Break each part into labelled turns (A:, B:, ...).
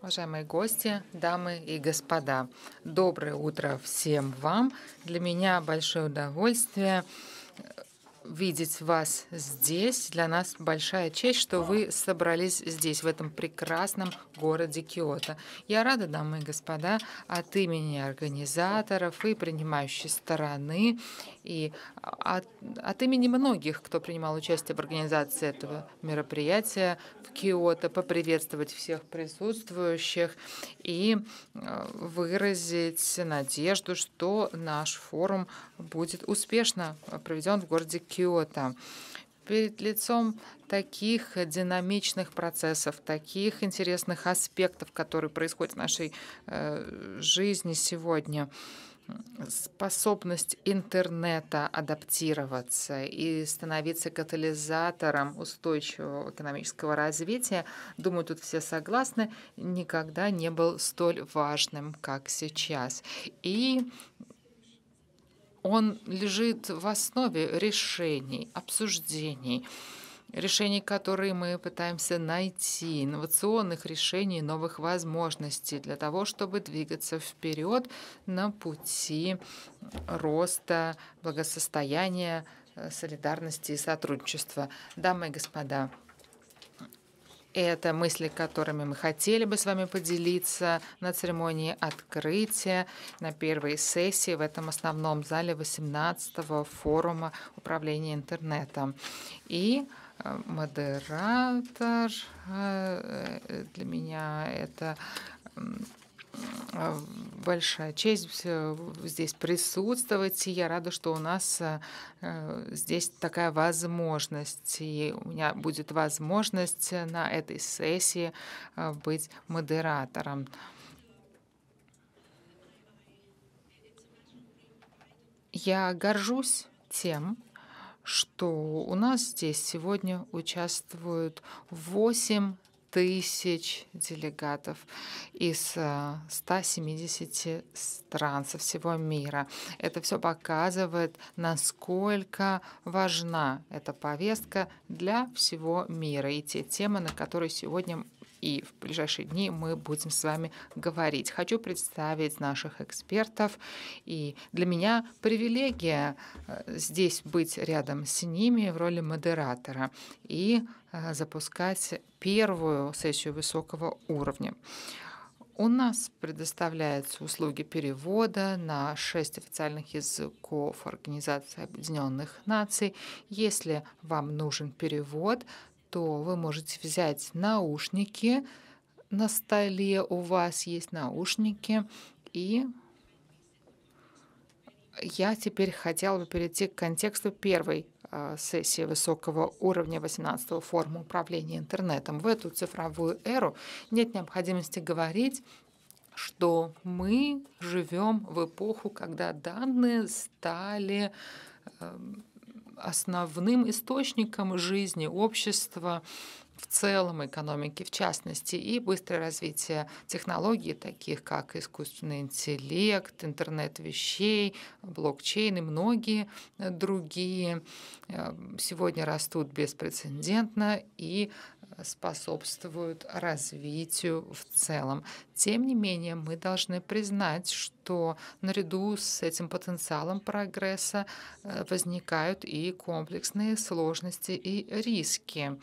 A: Уважаемые гости, дамы и господа, доброе утро всем вам. Для меня большое удовольствие видеть вас здесь. Для нас большая честь, что вы собрались здесь, в этом прекрасном городе Киото. Я рада, дамы и господа, от имени организаторов и принимающей стороны, и от, от имени многих, кто принимал участие в организации этого мероприятия в Киото, поприветствовать всех присутствующих и э, выразить надежду, что наш форум будет успешно проведен в городе Киото. Перед лицом таких динамичных процессов, таких интересных аспектов, которые происходят в нашей э, жизни сегодня, способность интернета адаптироваться и становиться катализатором устойчивого экономического развития, думаю, тут все согласны, никогда не был столь важным, как сейчас. И он лежит в основе решений, обсуждений, решений, которые мы пытаемся найти, инновационных решений, новых возможностей для того, чтобы двигаться вперед на пути роста, благосостояния, э, солидарности и сотрудничества. Дамы и господа, это мысли, которыми мы хотели бы с вами поделиться на церемонии открытия, на первой сессии в этом основном зале 18-го форума управления интернетом. И э, модератор э, для меня это большая честь здесь присутствовать. И я рада, что у нас э, здесь такая возможность. И у меня будет возможность на этой сессии э, быть модератором. Я горжусь тем, что у нас здесь сегодня участвуют восемь тысяч делегатов из 170 э, стран со всего мира. Это все показывает, насколько важна эта повестка для всего мира и те темы, на которые сегодня и в ближайшие дни мы будем с вами говорить. Хочу представить наших экспертов, и для меня привилегия э, здесь быть рядом с ними в роли модератора и э, запускать первую сессию высокого уровня. У нас предоставляются услуги перевода на шесть официальных языков Организации Объединенных Наций. Если вам нужен перевод, то вы можете взять наушники. На столе у вас есть наушники. И я теперь хотела бы перейти к контексту первой а, сессии высокого уровня 18-го форума управления интернетом. В эту цифровую эру нет необходимости говорить, что мы живем в эпоху, когда данные стали эм, основным источником жизни общества в целом, экономики в частности, и быстрое развитие технологий, таких как искусственный интеллект, интернет вещей, блокчейн и многие другие, э, сегодня растут беспрецедентно и способствуют развитию в целом. Тем не менее, мы должны признать, что наряду с этим потенциалом прогресса э, возникают и комплексные сложности и риски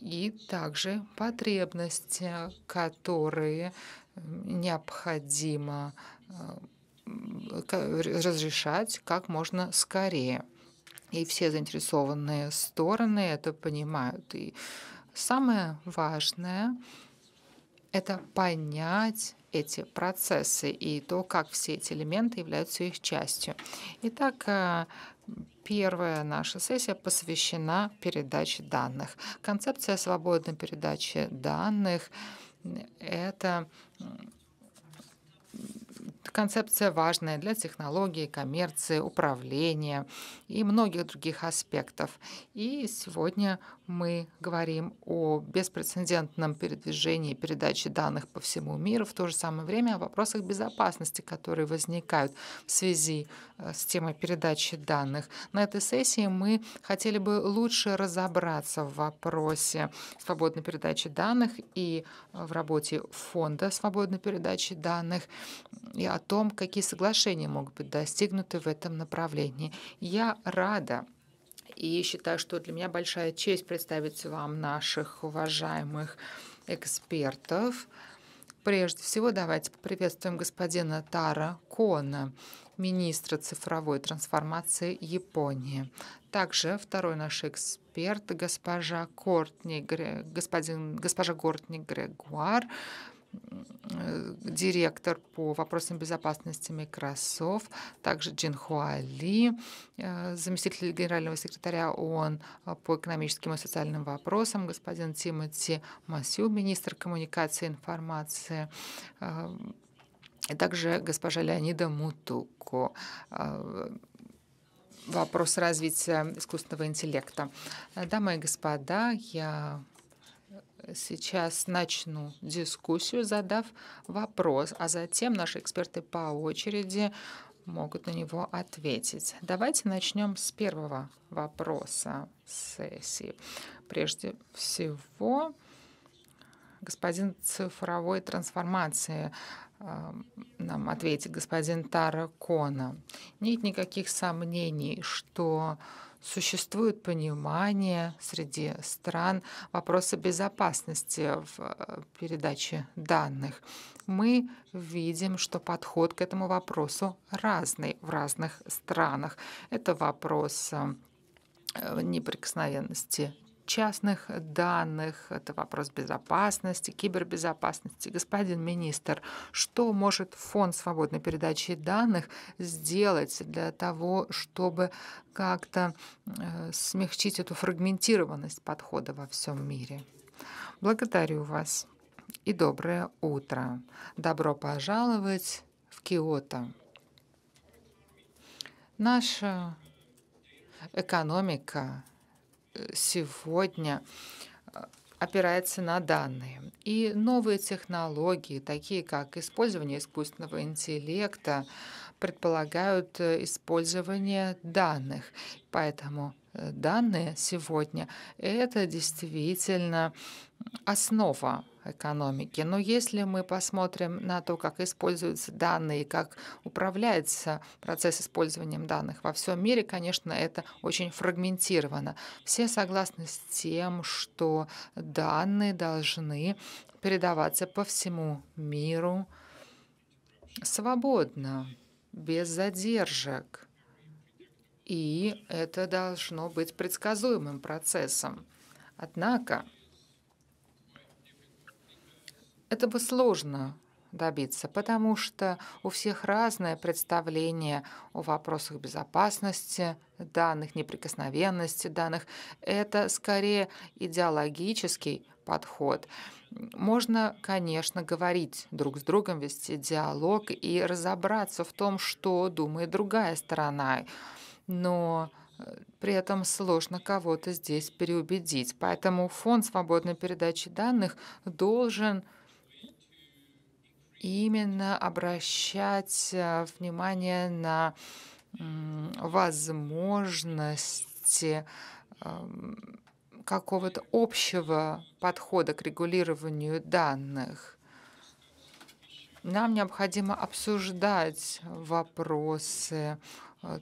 A: и также потребности, которые необходимо э, разрешать как можно скорее. И все заинтересованные стороны это понимают. И Самое важное — это понять эти процессы и то, как все эти элементы являются их частью. Итак, э, первая наша сессия посвящена передаче данных. Концепция свободной передачи данных — это концепция важная для технологий, коммерции, управления и многих других аспектов. И сегодня мы говорим о беспрецедентном передвижении и передаче данных по всему миру, в то же самое время о вопросах безопасности, которые возникают в связи э, с темой передачи данных. На этой сессии мы хотели бы лучше разобраться в вопросе свободной передачи данных и э, в работе фонда свободной передачи данных и о том, какие соглашения могут быть достигнуты в этом направлении. Я рада, и считаю, что для меня большая честь представить вам наших уважаемых экспертов. Прежде всего, давайте поприветствуем господина Тара Кона, министра цифровой трансформации Японии. Также второй наш эксперт, госпожа Кортни, господин, госпожа Кортни Грегуар, директор по вопросам безопасности Microsoft, также Джин Хуали, э, заместитель генерального секретаря ООН по экономическим и социальным вопросам, господин Тимоти Масю, министр коммуникации и информации, э, и также госпожа Леонида Мутуко, вопрос развития искусственного интеллекта. Дамы и господа, я сейчас начну дискуссию, задав вопрос, а затем наши эксперты по очереди могут на него ответить. Давайте начнем с первого вопроса сессии. Прежде всего, господин цифровой трансформации э, нам ответит господин Тара Кона. Нет никаких сомнений, что существует понимание среди стран вопроса безопасности в э, передаче данных. Мы видим, что подход к этому вопросу разный в разных странах. Это вопрос э, неприкосновенности частных данных, это вопрос безопасности, кибербезопасности. Господин министр, что может Фонд свободной передачи данных сделать для того, чтобы как-то э, смягчить эту фрагментированность подхода во всем мире? Благодарю вас и доброе утро. Добро пожаловать в Киото. Наша экономика сегодня э, опирается на данные. И новые технологии, такие как использование искусственного интеллекта, предполагают э, использование данных. Поэтому э, данные сегодня — это действительно основа экономики. Но если мы посмотрим на то, как используются данные, как управляется процесс использования данных во всем мире, конечно, это очень фрагментировано. Все согласны с тем, что данные должны передаваться по всему миру свободно, без задержек. И это должно быть предсказуемым процессом. Однако это бы сложно добиться, потому что у всех разное представление о вопросах безопасности данных, неприкосновенности данных. Это скорее идеологический подход. Можно, конечно, говорить друг с другом, вести диалог и разобраться в том, что думает другая сторона, но э, при этом сложно кого-то здесь переубедить. Поэтому фонд свободной передачи данных должен именно обращать э, внимание на возможности эм, какого-то общего подхода к регулированию данных. Нам необходимо обсуждать вопросы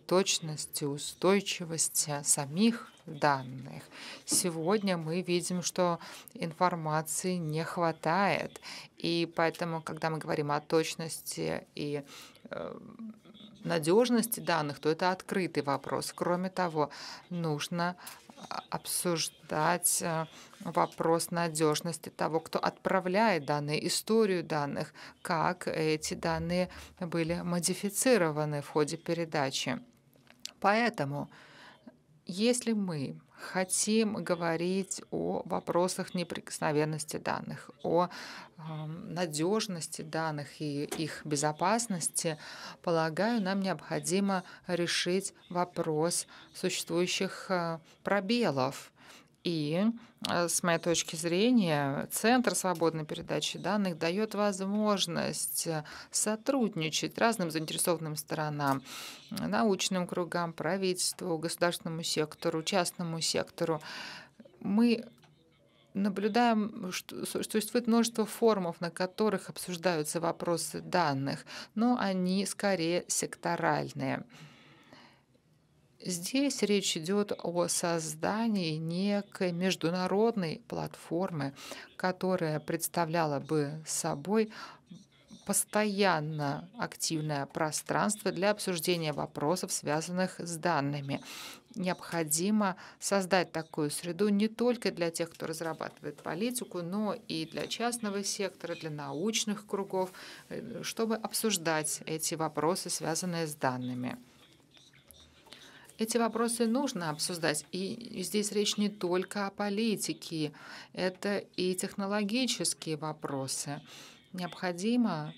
A: точности, устойчивости самих данных. Сегодня мы видим, что информации не хватает, и поэтому, когда мы говорим о точности и э, надежности данных, то это открытый вопрос. Кроме того, нужно обсуждать э, вопрос надежности того, кто отправляет данные, историю данных, как эти данные были модифицированы в ходе передачи. Поэтому если мы хотим говорить о вопросах неприкосновенности данных, о э, надежности данных и их безопасности, полагаю, нам необходимо решить вопрос существующих э, пробелов И э, с моей точки зрения, Центр свободной передачи данных дает возможность э, сотрудничать разным заинтересованным сторонам, научным кругам, правительству, государственному сектору, частному сектору. Мы наблюдаем, что существует множество форумов, на которых обсуждаются вопросы данных, но они скорее секторальные. Здесь речь идет о создании некой международной платформы, которая представляла бы собой постоянно активное пространство для обсуждения вопросов, связанных с данными. Необходимо создать такую среду не только для тех, кто разрабатывает политику, но и для частного сектора, для научных кругов, э, чтобы обсуждать эти вопросы, связанные с данными. Эти вопросы нужно обсуждать. И здесь речь не только о политике, это и технологические вопросы. Необходимо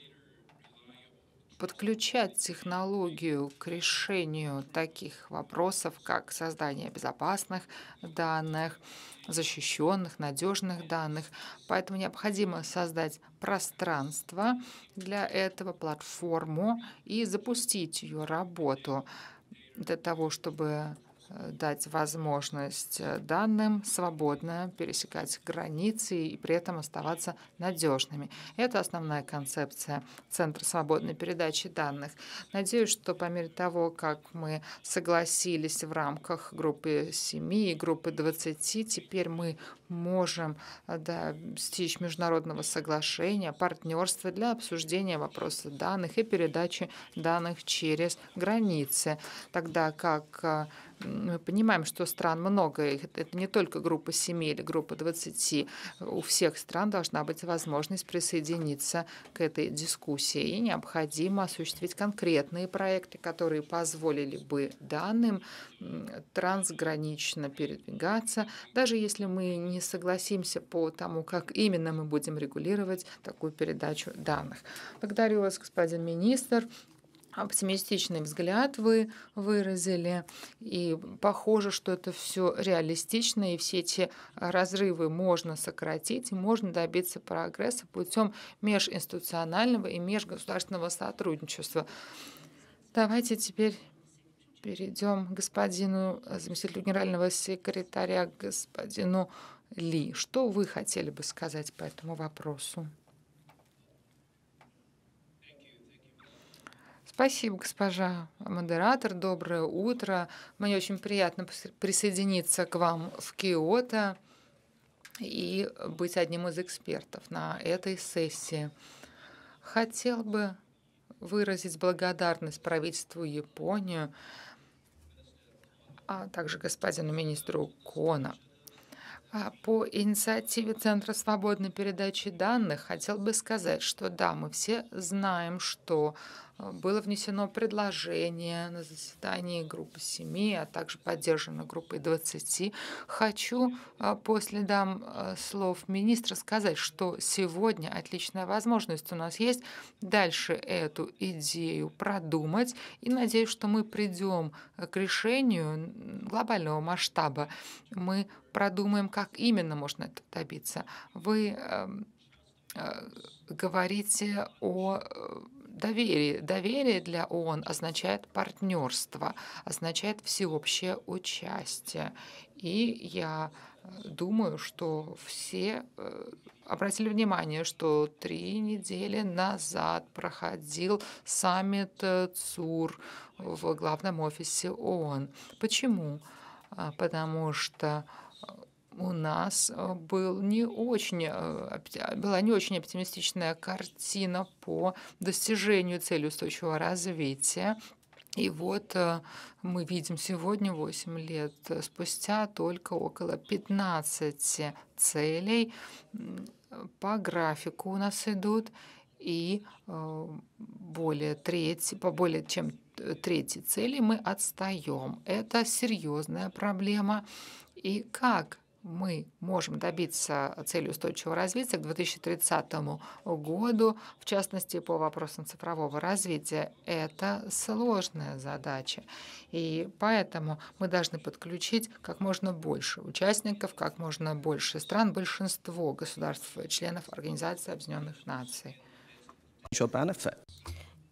A: подключать технологию к решению таких вопросов, как создание безопасных данных, защищенных, надежных данных. Поэтому необходимо создать пространство для этого, платформу и запустить ее работу для того, чтобы дать возможность э, данным свободно пересекать границы и при этом оставаться надежными. Это основная концепция Центра свободной передачи данных. Надеюсь, что по мере того, как мы согласились в рамках группы 7 и группы 20, теперь мы можем э, достичь международного соглашения, партнерства для обсуждения вопроса данных и передачи данных через границы, тогда как э, мы понимаем, что стран много, это не только группа 7 или группа 20, у всех стран должна быть возможность присоединиться к этой дискуссии, и необходимо осуществить конкретные проекты, которые позволили бы данным трансгранично передвигаться, даже если мы не согласимся по тому, как именно мы будем регулировать такую передачу данных. Благодарю вас, господин министр оптимистичный взгляд вы выразили, и похоже, что это все реалистично, и все эти разрывы можно сократить, и можно добиться прогресса путем межинституционального и межгосударственного сотрудничества. Давайте теперь перейдем к господину заместителю генерального секретаря, господину Ли. Что вы хотели бы сказать по этому вопросу? Спасибо, госпожа модератор. Доброе утро. Мне очень приятно присоединиться к вам в Киото и быть одним из экспертов на этой сессии. Хотел бы выразить благодарность правительству Японии, а также господину министру Кона. По инициативе Центра свободной передачи данных хотел бы сказать, что да, мы все знаем, что было внесено предложение на заседании группы 7, а также поддержано группой 20. Хочу а, после дам а, слов министра сказать, что сегодня отличная возможность у нас есть дальше эту идею продумать. И надеюсь, что мы придем к решению глобального масштаба. Мы продумаем, как именно можно это добиться. Вы эм, э, говорите о э, доверие. Доверие для ООН означает партнерство, означает всеобщее участие. И я э, думаю, что все э, обратили внимание, что три недели назад проходил саммит э, ЦУР в главном офисе ООН. Почему? А, потому что у нас э, был не очень, э, была не очень оптимистичная картина по достижению цели устойчивого развития. И вот э, мы видим сегодня, 8 лет спустя, только около 15 целей по графику у нас идут, и более трети, по более чем трети цели мы отстаем. Это серьезная проблема. И как мы можем добиться цели устойчивого развития к 2030 году, в частности, по вопросам цифрового развития. Это сложная задача. И поэтому мы должны подключить как можно больше участников, как можно больше стран, большинство государств, членов Организации Объединенных Наций.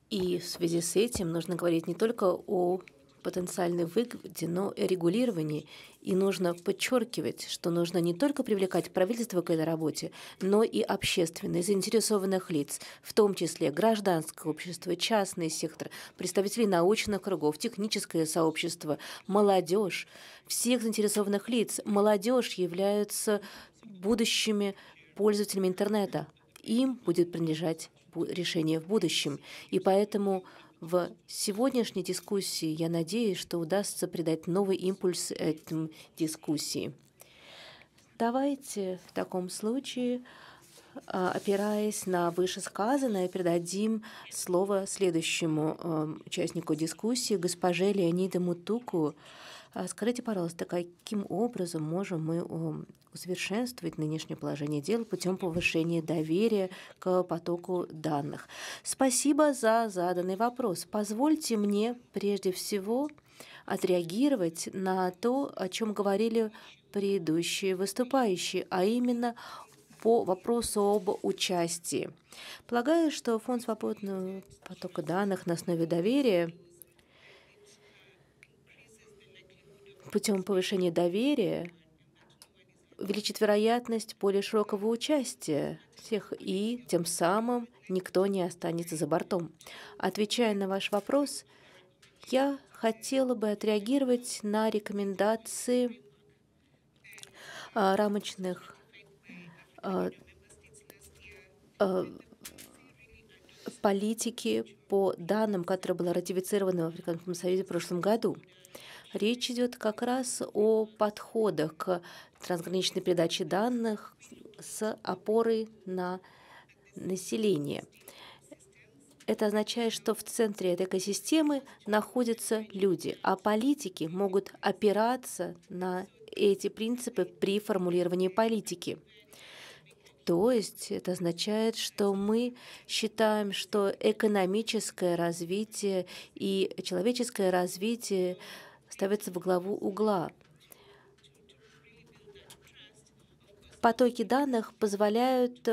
B: И в связи с этим нужно говорить не только о потенциальной выгоде, но регулировании. И нужно подчеркивать, что нужно не только привлекать правительство к этой работе, но и общественные, заинтересованных лиц, в том числе гражданское общество, частный сектор, представители научных кругов, техническое сообщество, молодежь, всех заинтересованных лиц. Молодежь являются будущими пользователями интернета. Им будет принадлежать решение в будущем. И поэтому в сегодняшней дискуссии я надеюсь, что удастся придать новый импульс этим дискуссии. Давайте в таком случае, а, опираясь на вышесказанное, передадим слово следующему а, участнику дискуссии, госпоже Леониде Мутуку. А, скажите, пожалуйста, каким образом можем мы усовершенствовать нынешнее положение дел путем повышения доверия к потоку данных. Спасибо за заданный вопрос. Позвольте мне прежде всего отреагировать на то, о чем говорили предыдущие выступающие, а именно по вопросу об участии. Полагаю, что Фонд свободного потока данных на основе доверия путем повышения доверия увеличит вероятность более широкого участия всех, и тем самым никто не останется за бортом. Отвечая на ваш вопрос, я хотела бы отреагировать на рекомендации а, рамочных а, а, политики по данным, которая была ратифицирована в Африканском Союзе в прошлом году. Речь идет как раз о подходах к трансграничной передаче данных с опорой на население. Это означает, что в центре этой экосистемы находятся люди, а политики могут опираться на эти принципы при формулировании политики. То есть это означает, что мы считаем, что экономическое развитие и человеческое развитие ставится во главу угла. Потоки данных позволяют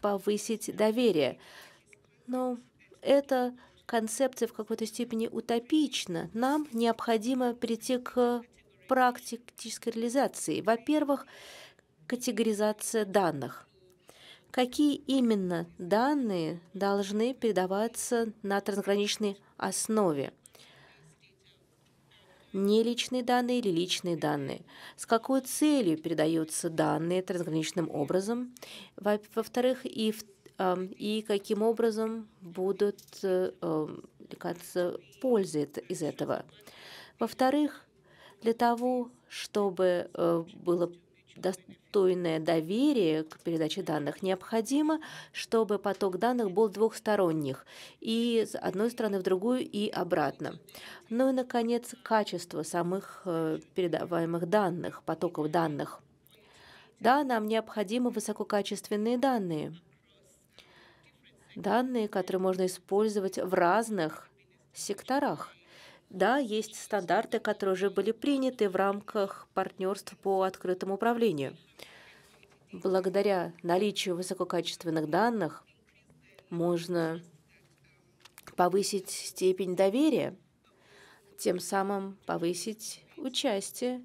B: повысить доверие, но эта концепция в какой-то степени утопична. Нам необходимо перейти к практической реализации. Во-первых, категоризация данных. Какие именно данные должны передаваться на трансграничной основе? Не личные данные или личные данные, с какой целью передаются данные трансграничным образом, во-вторых, и, и каким образом будут извлекаться э, пользы из этого. Во-вторых, для того, чтобы э, было достойное доверие к передаче данных, необходимо, чтобы поток данных был двухсторонних, и с одной стороны в другую, и обратно. Ну и, наконец, качество самых э, передаваемых данных, потоков данных. Да, нам необходимы высококачественные данные. Данные, которые можно использовать в разных секторах – да, есть стандарты, которые уже были приняты в рамках партнерства по открытому управлению. Благодаря наличию высококачественных данных можно повысить степень доверия, тем самым повысить участие,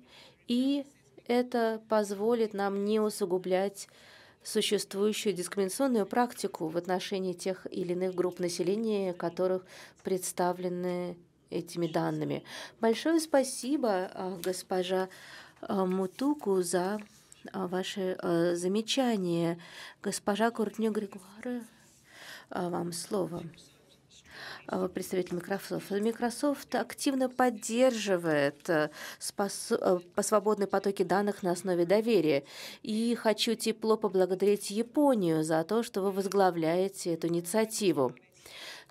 B: и это позволит нам не усугублять существующую дискриминационную практику в отношении тех или иных групп населения, которых представлены этими данными. Большое спасибо, а, госпожа а, Мутуку, за а, ваши замечания. Госпожа Куртню Григуара, вам слово представитель Microsoft. Microsoft активно поддерживает спос... По свободной потоке данных на основе доверия. И хочу тепло поблагодарить Японию за то, что вы возглавляете эту инициативу.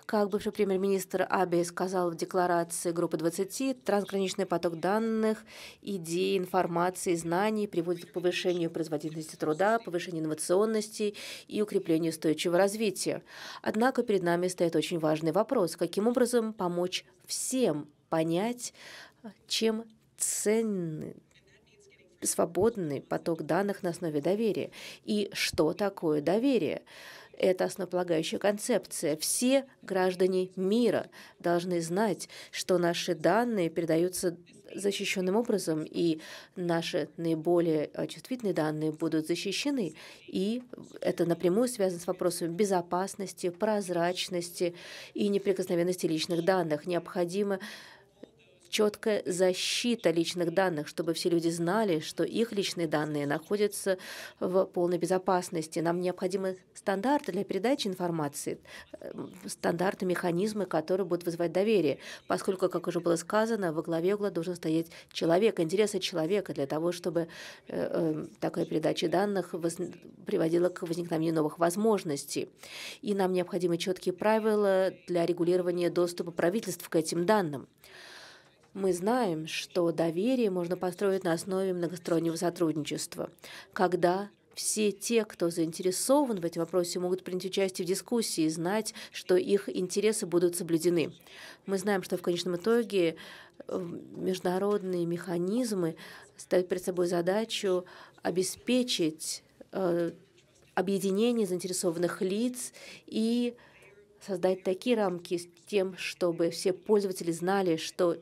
B: Как бывший премьер-министр Аби сказал в декларации группы 20, трансграничный поток данных, идей, информации, знаний приводит к повышению производительности труда, повышению инновационности и укреплению устойчивого развития. Однако перед нами стоит очень важный вопрос, каким образом помочь всем понять, чем ценны свободный поток данных на основе доверия. И что такое доверие? Это основополагающая концепция. Все граждане мира должны знать, что наши данные передаются защищенным образом, и наши наиболее чувствительные данные будут защищены. И это напрямую связано с вопросами безопасности, прозрачности и неприкосновенности личных данных. Необходимо четкая защита личных данных, чтобы все люди знали, что их личные данные находятся в полной безопасности. Нам необходимы стандарты для передачи информации, э, стандарты, механизмы, которые будут вызывать доверие, поскольку, как уже было сказано, во главе угла должен стоять человек, интересы человека для того, чтобы э, э, такая передача данных приводила к возникновению новых возможностей. И нам необходимы четкие правила для регулирования доступа правительств к этим данным. Мы знаем, что доверие можно построить на основе многостороннего сотрудничества, когда все те, кто заинтересован в этом вопросе, могут принять участие в дискуссии и знать, что их интересы будут соблюдены. Мы знаем, что в конечном итоге э, международные механизмы ставят перед собой задачу обеспечить э, объединение заинтересованных лиц и создать такие рамки с тем, чтобы все пользователи знали, что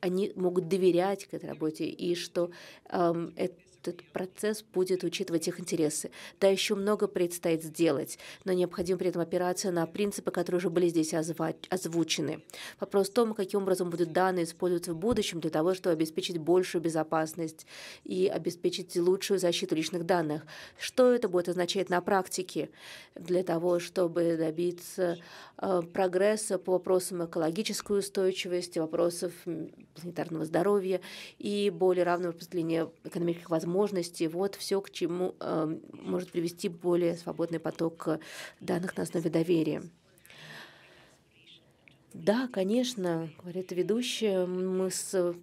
B: они могут доверять к этой работе, и что эм, это этот процесс будет учитывать их интересы. Да, еще много предстоит сделать, но необходимо при этом опираться на принципы, которые уже были здесь озвучены. Вопрос в том, каким образом будут данные использоваться в будущем для того, чтобы обеспечить большую безопасность и обеспечить лучшую защиту личных данных. Что это будет означать на практике для того, чтобы добиться э, прогресса по вопросам экологической устойчивости, вопросов планетарного здоровья и более равного распределения экономических возможностей возможности, вот все, к чему э, может привести более свободный поток данных на основе доверия. Да, конечно, говорит ведущая, мы с...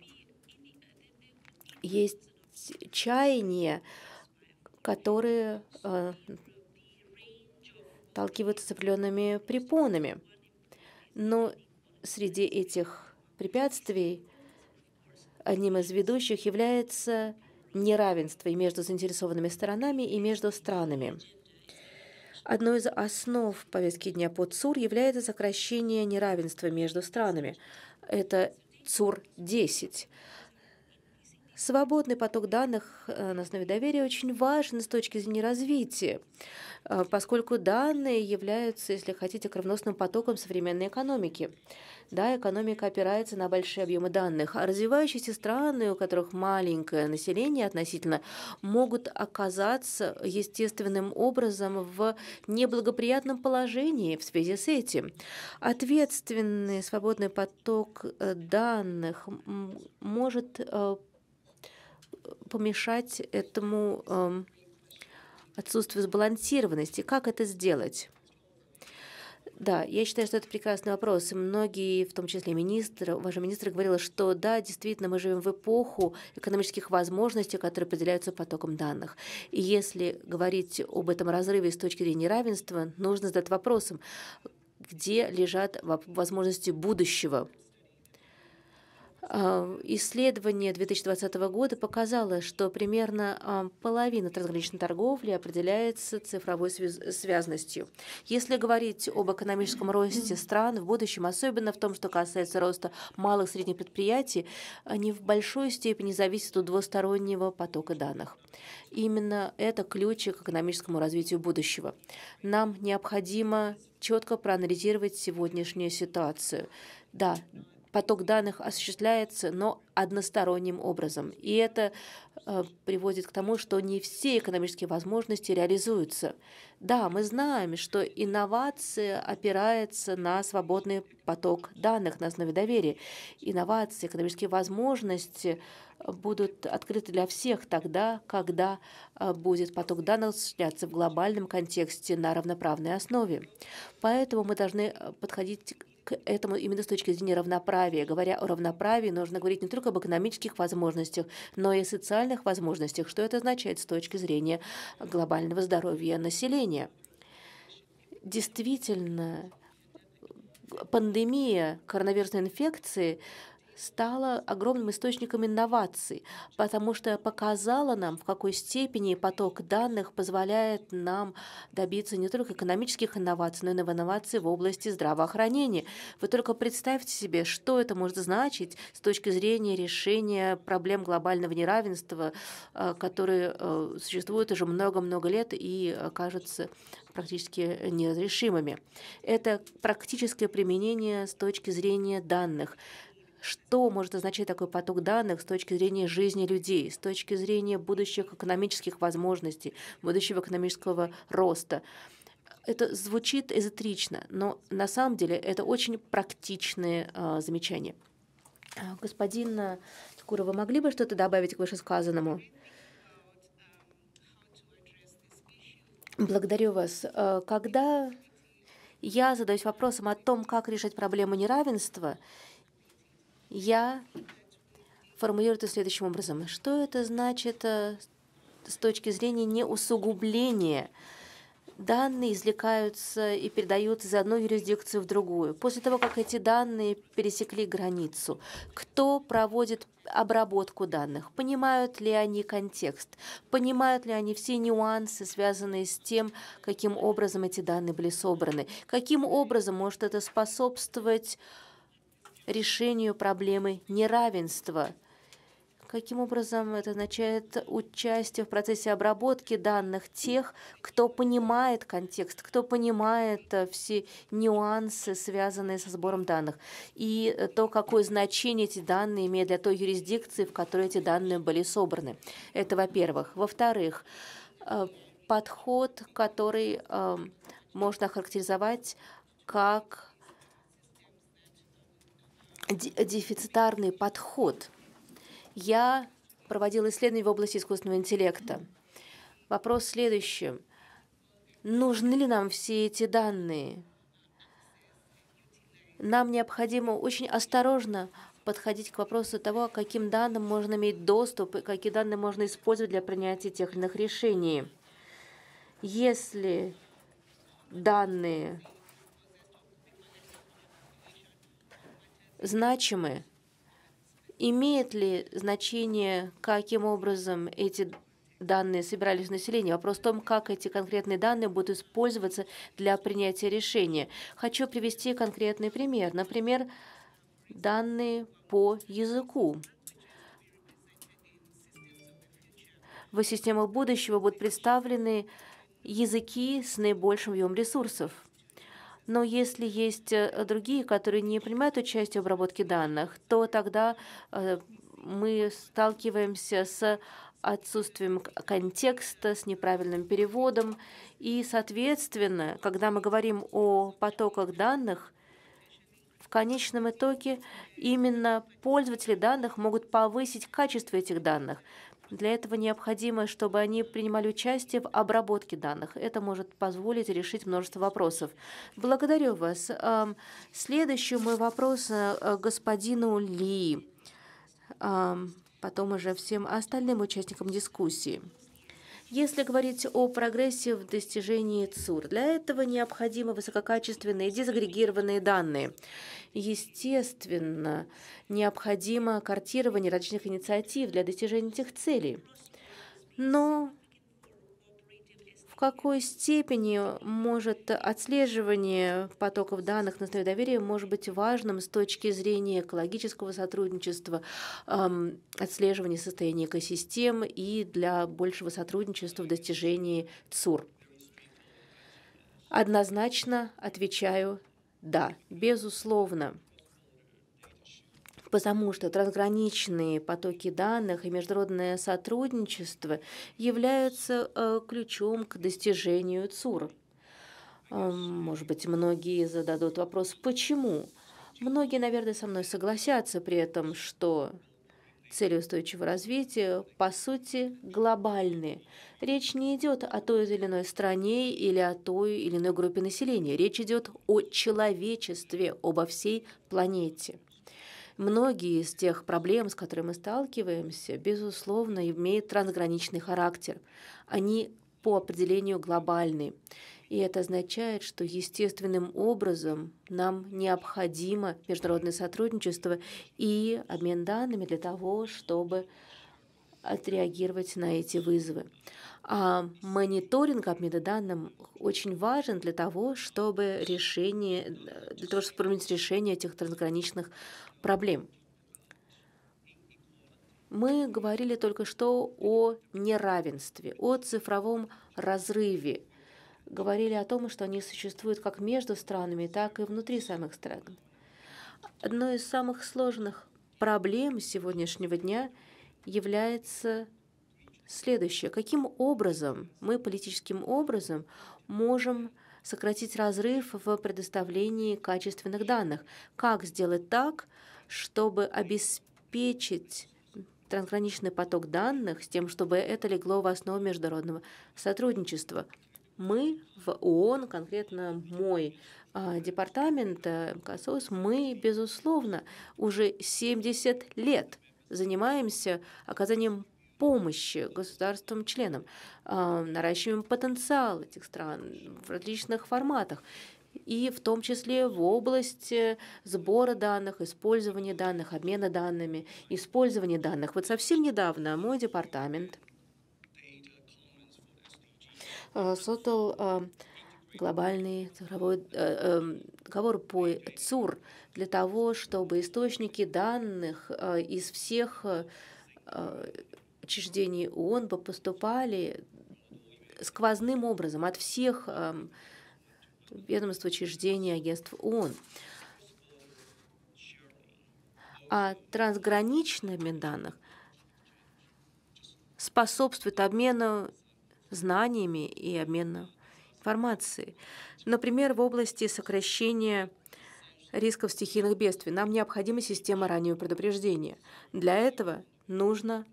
B: есть чаяния, которые э, сталкиваются с определенными препонами. Но среди этих препятствий одним из ведущих является неравенства и между заинтересованными сторонами, и между странами. Одной из основ повестки дня под ЦУР является сокращение неравенства между странами. Это ЦУР-10. Свободный поток данных э, на основе доверия очень важен с точки зрения развития, э, поскольку данные являются, если хотите, кровносным потоком современной экономики. Да, экономика опирается на большие объемы данных, а развивающиеся страны, у которых маленькое население относительно, могут оказаться естественным образом в неблагоприятном положении в связи с этим. Ответственный свободный поток э, данных может помешать этому эм, отсутствию сбалансированности. Как это сделать? Да, я считаю, что это прекрасный вопрос. многие, в том числе министр, ваша министр говорила, что да, действительно, мы живем в эпоху экономических возможностей, которые определяются потоком данных. И если говорить об этом разрыве с точки зрения равенства, нужно задать вопросом, где лежат возможности будущего исследование 2020 года показало, что примерно а, половина трансграничной торговли определяется цифровой связностью. Если говорить об экономическом росте стран в будущем, особенно в том, что касается роста малых и средних предприятий, они в большой степени зависят от двустороннего потока данных. Именно это ключ к экономическому развитию будущего. Нам необходимо четко проанализировать сегодняшнюю ситуацию. Да, поток данных осуществляется, но односторонним образом. И это э, приводит к тому, что не все экономические возможности реализуются. Да, мы знаем, что инновация опирается на свободный поток данных на основе доверия. Инновации, экономические возможности будут открыты для всех тогда, когда э, будет поток данных осуществляться в глобальном контексте на равноправной основе. Поэтому мы должны э, подходить к этому именно с точки зрения равноправия. Говоря о равноправии, нужно говорить не только об экономических возможностях, но и о социальных возможностях. Что это означает с точки зрения глобального здоровья населения? Действительно, пандемия коронавирусной инфекции стала огромным источником инноваций, потому что показала нам, в какой степени поток данных позволяет нам добиться не только экономических инноваций, но и инноваций в области здравоохранения. Вы только представьте себе, что это может значить с точки зрения решения проблем глобального неравенства, э, которые э, существуют уже много-много лет и кажутся практически неразрешимыми. Это практическое применение с точки зрения данных что может означать такой поток данных с точки зрения жизни людей, с точки зрения будущих экономических возможностей, будущего экономического роста. Это звучит эзотерично, но на самом деле это очень практичные э, замечания. А, господин Скура, вы могли бы что-то добавить к вышесказанному? Благодарю вас. А, когда я задаюсь вопросом о том, как решать проблему неравенства, я формулирую это следующим образом. Что это значит э, с точки зрения неусугубления? Данные извлекаются и передаются из одной юрисдикции в другую. После того, как эти данные пересекли границу, кто проводит обработку данных? Понимают ли они контекст? Понимают ли они все нюансы, связанные с тем, каким образом эти данные были собраны? Каким образом может это способствовать решению проблемы неравенства. Каким образом это означает участие в процессе обработки данных тех, кто понимает контекст, кто понимает э, все нюансы, связанные со сбором данных, и то, какое значение эти данные имеют для той юрисдикции, в которой эти данные были собраны. Это во-первых. Во-вторых, э, подход, который э, можно охарактеризовать как дефицитарный подход. Я проводила исследования в области искусственного интеллекта. Вопрос следующий. Нужны ли нам все эти данные? Нам необходимо очень осторожно подходить к вопросу того, каким данным можно иметь доступ и какие данные можно использовать для принятия тех или иных решений. Если данные значимы? Имеет ли значение, каким образом эти данные собирались в населении. Вопрос в том, как эти конкретные данные будут использоваться для принятия решения. Хочу привести конкретный пример. Например, данные по языку. В системах будущего будут представлены языки с наибольшим объемом ресурсов. Но если есть э, другие, которые не принимают участие в обработке данных, то тогда э, мы сталкиваемся с отсутствием контекста, с неправильным переводом. И, соответственно, когда мы говорим о потоках данных, в конечном итоге именно пользователи данных могут повысить качество этих данных. Для этого необходимо, чтобы они принимали участие в обработке данных. Это может позволить решить множество вопросов. Благодарю вас. Следующий мой вопрос э, господину Ли, потом уже всем остальным участникам дискуссии. Если говорить о прогрессе в достижении ЦУР, для этого необходимы высококачественные дезагрегированные данные. Естественно, необходимо картирование различных инициатив для достижения этих целей. Но какой степени может отслеживание потоков данных на основе доверия может быть важным с точки зрения экологического сотрудничества, эм, отслеживания состояния экосистем и для большего сотрудничества в достижении ЦУР? Однозначно отвечаю «да», безусловно. Потому что трансграничные потоки данных и международное сотрудничество являются э, ключом к достижению ЦУР. Э, может быть, многие зададут вопрос, почему? Многие, наверное, со мной согласятся при этом, что цели устойчивого развития, по сути, глобальные. Речь не идет о той или иной стране или о той или иной группе населения. Речь идет о человечестве, обо всей планете. Многие из тех проблем, с которыми мы сталкиваемся, безусловно, имеют трансграничный характер. Они по определению глобальны. И это означает, что естественным образом нам необходимо международное сотрудничество и обмен данными для того, чтобы отреагировать на эти вызовы. А мониторинг обмена данным очень важен для того, чтобы решение, для того, чтобы принять решение этих трансграничных проблем. Мы говорили только что о неравенстве, о цифровом разрыве. Говорили о том, что они существуют как между странами, так и внутри самих стран. Одной из самых сложных проблем сегодняшнего дня является следующее. Каким образом мы политическим образом можем сократить разрыв в предоставлении качественных данных. Как сделать так, чтобы обеспечить трансграничный поток данных с тем, чтобы это легло в основу международного сотрудничества. Мы в ООН, конкретно мой а, департамент МКСОС, мы, безусловно, уже 70 лет занимаемся оказанием помощи государствам-членам, а, наращиваем потенциал этих стран в различных форматах и в том числе в области сбора данных, использования данных, обмена данными, использования данных. Вот совсем недавно мой департамент а, создал а, глобальный цифровой договор по ЦУР для того, чтобы источники данных из всех учреждений ООН поступали сквозным образом от всех эм, ведомств, учреждений, агентств ООН. А трансграничный обмен данных способствует обмену знаниями и обмену информацией. Например, в области сокращения рисков стихийных бедствий нам необходима система раннего предупреждения. Для этого нужно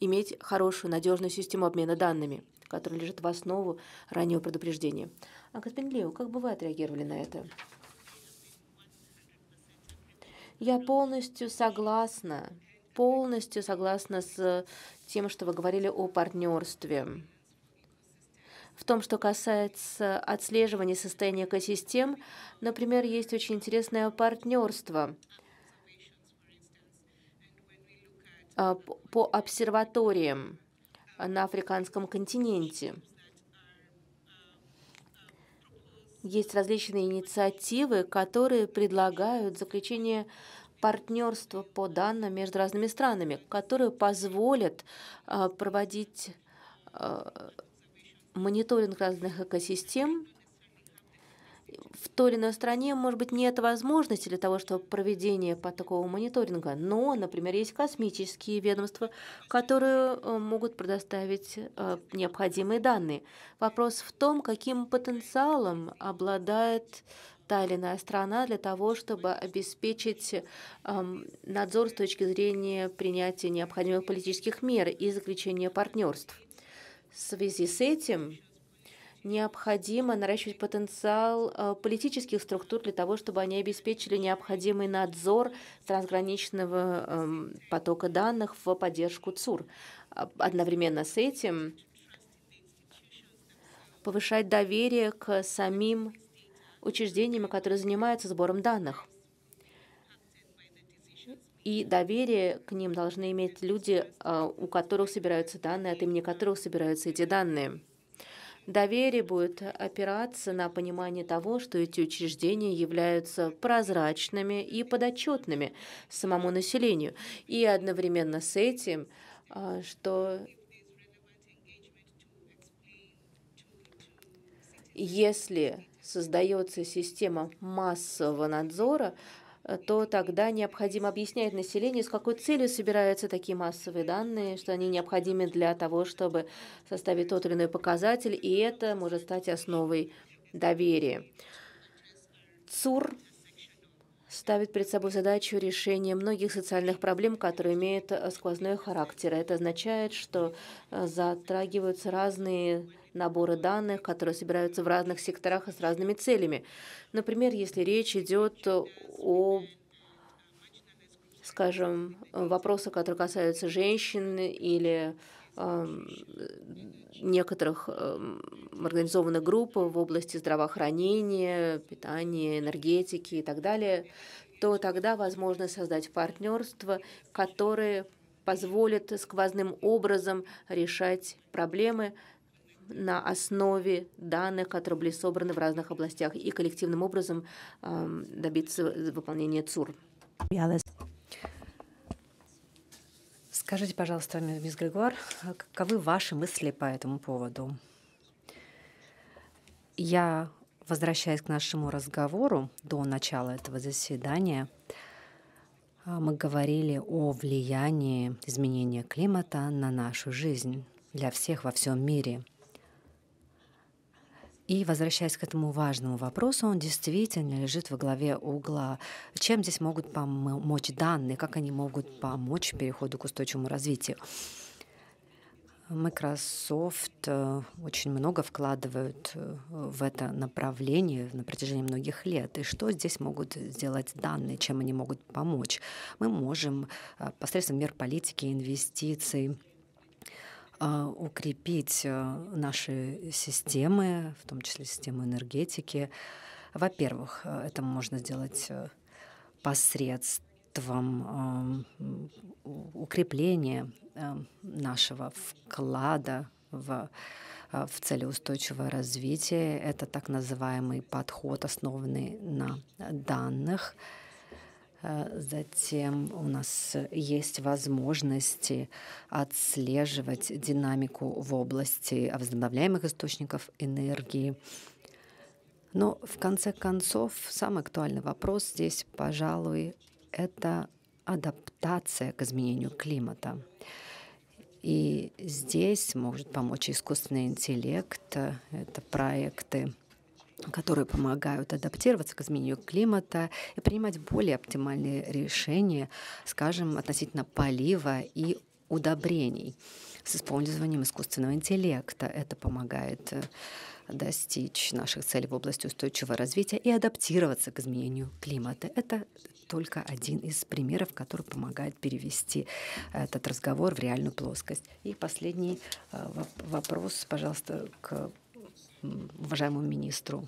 B: иметь хорошую, надежную систему обмена данными, которая лежит в основу раннего предупреждения. А господин Лео, как бы вы отреагировали на это? Я полностью согласна, полностью согласна с тем, что вы говорили о партнерстве. В том, что касается отслеживания состояния экосистем, например, есть очень интересное партнерство – А, по обсерваториям на африканском континенте. Есть различные инициативы, которые предлагают заключение партнерства по данным между разными странами, которые позволят а, проводить а, мониторинг разных экосистем в той или иной стране, может быть, нет возможности для того, чтобы проведение по такого мониторинга, но, например, есть космические ведомства, которые э, могут предоставить э, необходимые данные. Вопрос в том, каким потенциалом обладает та или иная страна для того, чтобы обеспечить эм, надзор с точки зрения принятия необходимых политических мер и заключения партнерств. В связи с этим необходимо наращивать потенциал э, политических структур для того, чтобы они обеспечили необходимый надзор трансграничного эм, потока данных в поддержку ЦУР. Одновременно с этим повышать доверие к самим учреждениям, которые занимаются сбором данных. И доверие к ним должны иметь люди, э, у которых собираются данные, от имени которых собираются эти данные. Доверие будет опираться на понимание того, что эти учреждения являются прозрачными и подотчетными самому населению. И одновременно с этим, а, что если создается система массового надзора, то тогда необходимо объяснять населению, с какой целью собираются такие массовые данные, что они необходимы для того, чтобы составить тот или иной показатель, и это может стать основой доверия. ЦУР ставит перед собой задачу решения многих социальных проблем, которые имеют сквозной характер. Это означает, что э, затрагиваются разные наборы данных, которые собираются в разных секторах и с разными целями. Например, если речь идет о скажем, вопросах, которые касаются женщин или некоторых организованных групп в области здравоохранения, питания, энергетики и так далее, то тогда возможно создать партнерство, которое позволит сквозным образом решать проблемы на основе данных, которые были собраны в разных областях, и коллективным образом добиться выполнения ЦУР.
C: Скажите, пожалуйста, мисс Григуар, каковы ваши мысли по этому поводу? Я, возвращаясь к нашему разговору до начала этого заседания, а, мы говорили о влиянии изменения климата на нашу жизнь для всех во всем мире. И возвращаясь к этому важному вопросу, он действительно лежит во главе угла. Чем здесь могут помочь данные, как они могут помочь переходу к устойчивому развитию? Microsoft э, очень много вкладывают э, в это направление на протяжении многих лет. И что здесь могут сделать данные, чем они могут помочь? Мы можем э, посредством мер политики, инвестиций, укрепить э, наши системы, в том числе систему энергетики. Во-первых, э, это можно сделать э, посредством укрепления нашего вклада в в цели устойчивого развития. Это так называемый подход, основанный на данных. Э, затем у нас есть возможности отслеживать динамику в области возобновляемых источников энергии. Но в конце концов, самый актуальный вопрос здесь, пожалуй, это адаптация к изменению климата. И здесь может помочь искусственный интеллект, это проекты которые помогают адаптироваться к изменению климата и принимать более оптимальные решения, скажем, относительно полива и удобрений с использованием искусственного интеллекта. Это помогает э, достичь наших целей в области устойчивого развития и адаптироваться к изменению климата. Это только один из примеров, который помогает перевести этот разговор в реальную плоскость. И последний э, вопрос, пожалуйста, к уважаемому министру.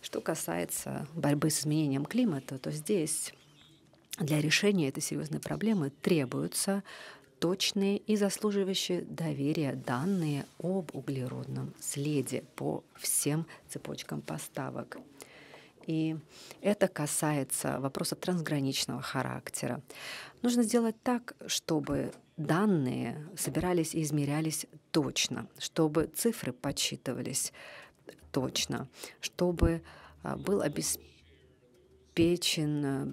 C: Что касается борьбы с изменением климата, то здесь для решения этой серьезной проблемы требуются точные и заслуживающие доверия данные об углеродном следе по всем цепочкам поставок. И это касается вопроса трансграничного характера. Нужно сделать так, чтобы данные собирались и измерялись точно, чтобы цифры подсчитывались точно, чтобы а, был обеспечен,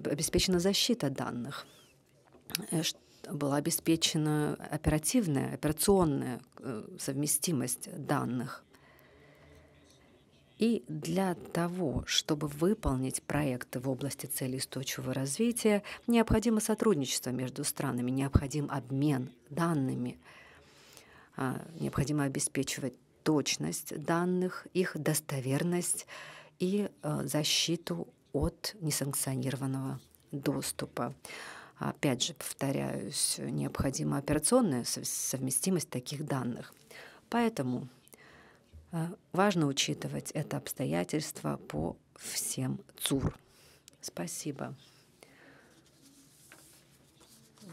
C: обеспечена защита данных, э, была обеспечена оперативная, операционная э, совместимость данных. И для того, чтобы выполнить проекты в области целей устойчивого развития, необходимо сотрудничество между странами, необходим обмен данными, а, необходимо обеспечивать точность данных, их достоверность и э, защиту от несанкционированного доступа. Опять же, повторяюсь, необходима операционная совместимость таких данных. Поэтому важно учитывать это обстоятельство по всем ЦУР. Спасибо.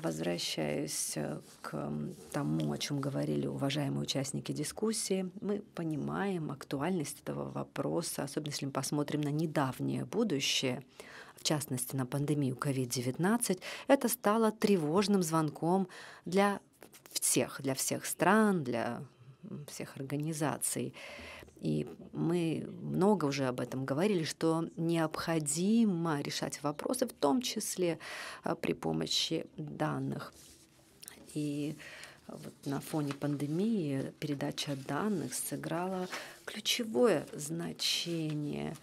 C: Возвращаясь э, к тому, о чем говорили уважаемые участники дискуссии, мы понимаем актуальность этого вопроса, особенно если мы посмотрим на недавнее будущее, в частности на пандемию COVID-19, это стало тревожным звонком для всех, для всех стран, для всех организаций. И мы много уже об этом говорили, что необходимо решать вопросы, в том числе а, при помощи данных. И вот на фоне пандемии передача данных сыграла ключевое значение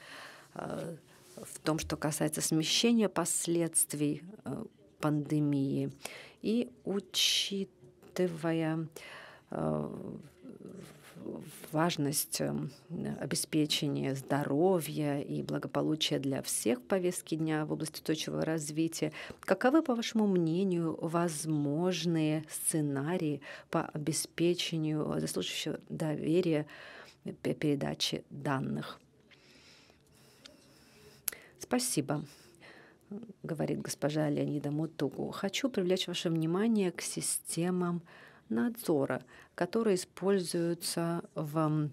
C: а, в том, что касается смещения последствий а, пандемии и учитывая важность эм, обеспечения здоровья и благополучия для всех повестки дня в области устойчивого развития. Каковы, по вашему мнению, возможные сценарии по обеспечению заслуживающего доверия передачи данных? Спасибо говорит госпожа Леонида Мутугу. Хочу привлечь ваше внимание к системам надзора, которые используются в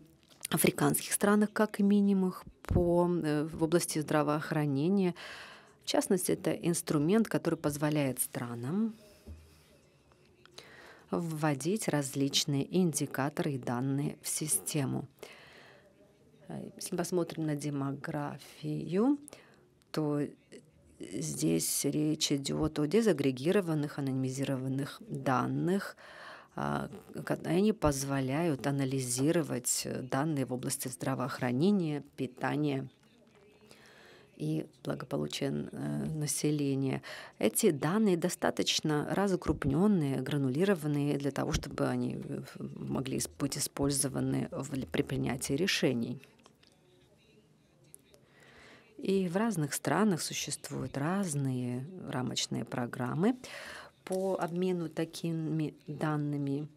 C: африканских странах как минимум по, э, в области здравоохранения. В частности, это инструмент, который позволяет странам вводить различные индикаторы и данные в систему. Если мы посмотрим на демографию, то здесь речь идет о дезагрегированных, анонимизированных данных, они позволяют анализировать э, данные в области здравоохранения, питания и благополучия э, населения. Эти данные достаточно разукрупненные, гранулированные для того, чтобы они э, могли быть использованы при принятии решений. И в разных странах существуют разные рамочные программы, по обмену такими данными.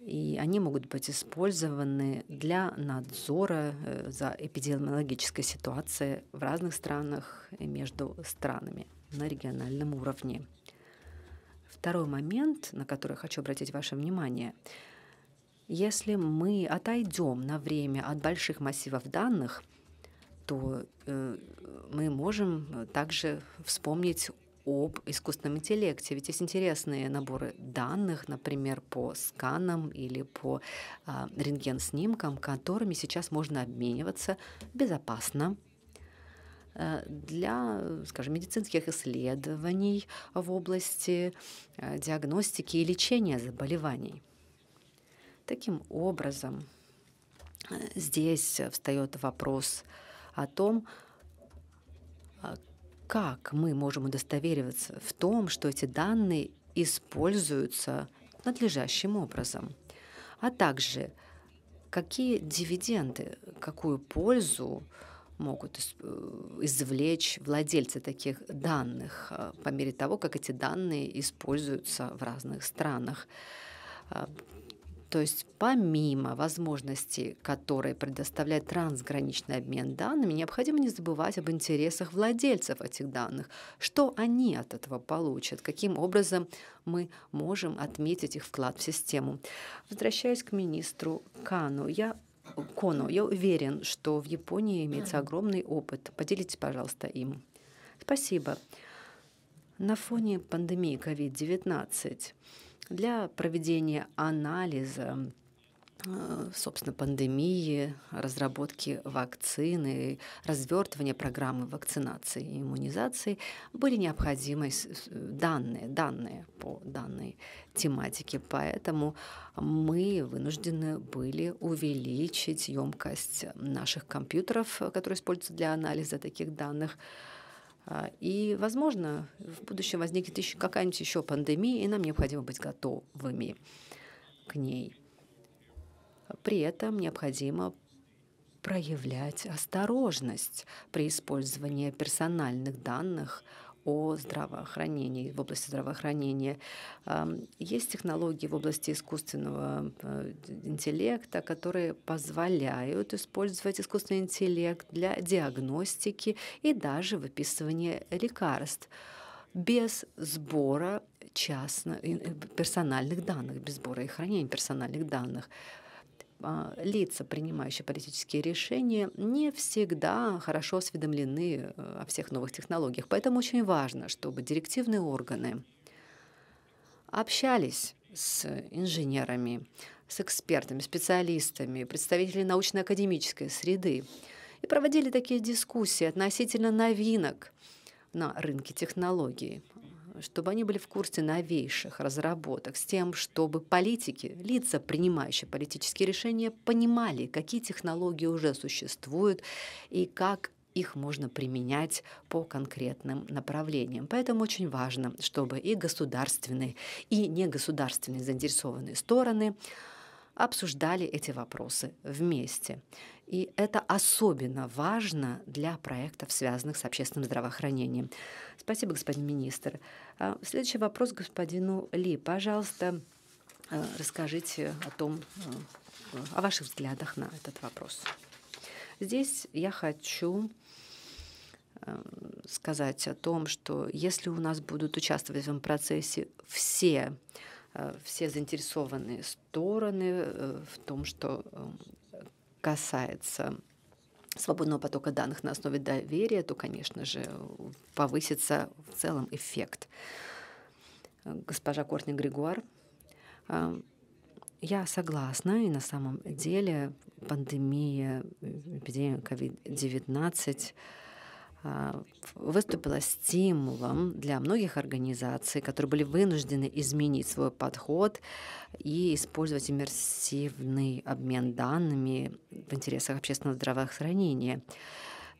C: И они могут быть использованы для надзора э, за эпидемиологической ситуацией в разных странах и между странами на региональном уровне. Второй момент, на который хочу обратить ваше внимание. Если мы отойдем на время от больших массивов данных, то э, мы можем также вспомнить об искусственном интеллекте. Ведь есть интересные наборы данных, например, по сканам или по а, рентген-снимкам, которыми сейчас можно обмениваться безопасно э, для, скажем, медицинских исследований в области э, диагностики и лечения заболеваний. Таким образом, э, здесь встает вопрос о том, как мы можем удостовериваться в том, что эти данные используются надлежащим образом, а также какие дивиденды, какую пользу могут э, извлечь владельцы таких данных э, по мере того, как эти данные используются в разных странах. То есть помимо возможности, которые предоставляет трансграничный обмен данными, необходимо не забывать об интересах владельцев этих данных, что они от этого получат, каким образом мы можем отметить их вклад в систему. Возвращаясь к министру Кану, я Кону, я уверен, что в Японии имеется огромный опыт. Поделитесь, пожалуйста, им. Спасибо. На фоне пандемии COVID-19 для проведения анализа э, собственно, пандемии, разработки вакцины, развертывания программы вакцинации и иммунизации были необходимы данные, данные по данной тематике. Поэтому мы вынуждены были увеличить емкость наших компьютеров, которые используются для анализа таких данных, и, возможно, в будущем возникнет еще какая-нибудь еще пандемия, и нам необходимо быть готовыми к ней. При этом необходимо проявлять осторожность при использовании персональных данных о здравоохранении, в области здравоохранения. Есть технологии в области искусственного э, интеллекта, которые позволяют использовать искусственный интеллект для диагностики и даже выписывания лекарств без сбора частно, э, персональных данных, без сбора и хранения персональных данных. А, лица, принимающие политические решения, не всегда хорошо осведомлены э, о всех новых технологиях. Поэтому очень важно, чтобы директивные органы общались с инженерами, с экспертами, специалистами, представителями научно-академической среды и проводили такие дискуссии относительно новинок на рынке технологий, чтобы они были в курсе новейших разработок, с тем, чтобы политики, лица, принимающие политические решения, понимали, какие технологии уже существуют и как их можно применять по конкретным направлениям. Поэтому очень важно, чтобы и государственные, и негосударственные заинтересованные стороны обсуждали эти вопросы вместе. И это особенно важно для проектов, связанных с общественным здравоохранением. Спасибо, господин министр. А, следующий вопрос господину Ли. Пожалуйста, а, расскажите о том, а, о ваших взглядах на этот вопрос. Здесь я хочу сказать о том, что если у нас будут участвовать в этом процессе все все заинтересованные стороны э, в том, что касается свободного потока данных на основе доверия, то, конечно же, повысится в целом эффект. Госпожа Кортни Григуар, а, я согласна, и на самом деле пандемия, эпидемия COVID-19 а, выступила стимулом для многих организаций, которые были вынуждены изменить свой подход и использовать иммерсивный обмен данными в интересах общественного здравоохранения.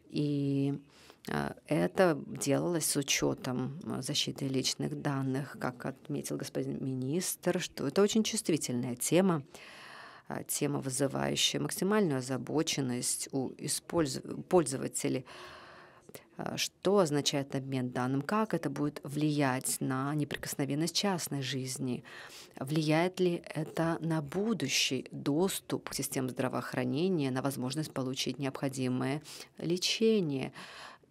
C: И а, это делалось с учетом защиты личных данных, как отметил господин министр, что это очень чувствительная тема, а, тема, вызывающая максимальную озабоченность у пользователей что означает обмен данным, как это будет влиять на неприкосновенность частной жизни, влияет ли это на будущий доступ к системе здравоохранения, на возможность получить необходимое лечение.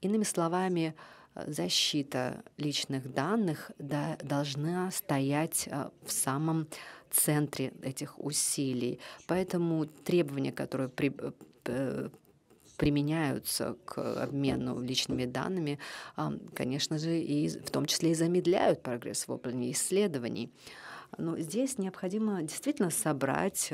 C: Иными словами, защита личных данных да, должна стоять э, в самом центре этих усилий. Поэтому требования, которые при, э, применяются к обмену личными данными, конечно же, и в том числе и замедляют прогресс в области исследований. Но здесь необходимо действительно собрать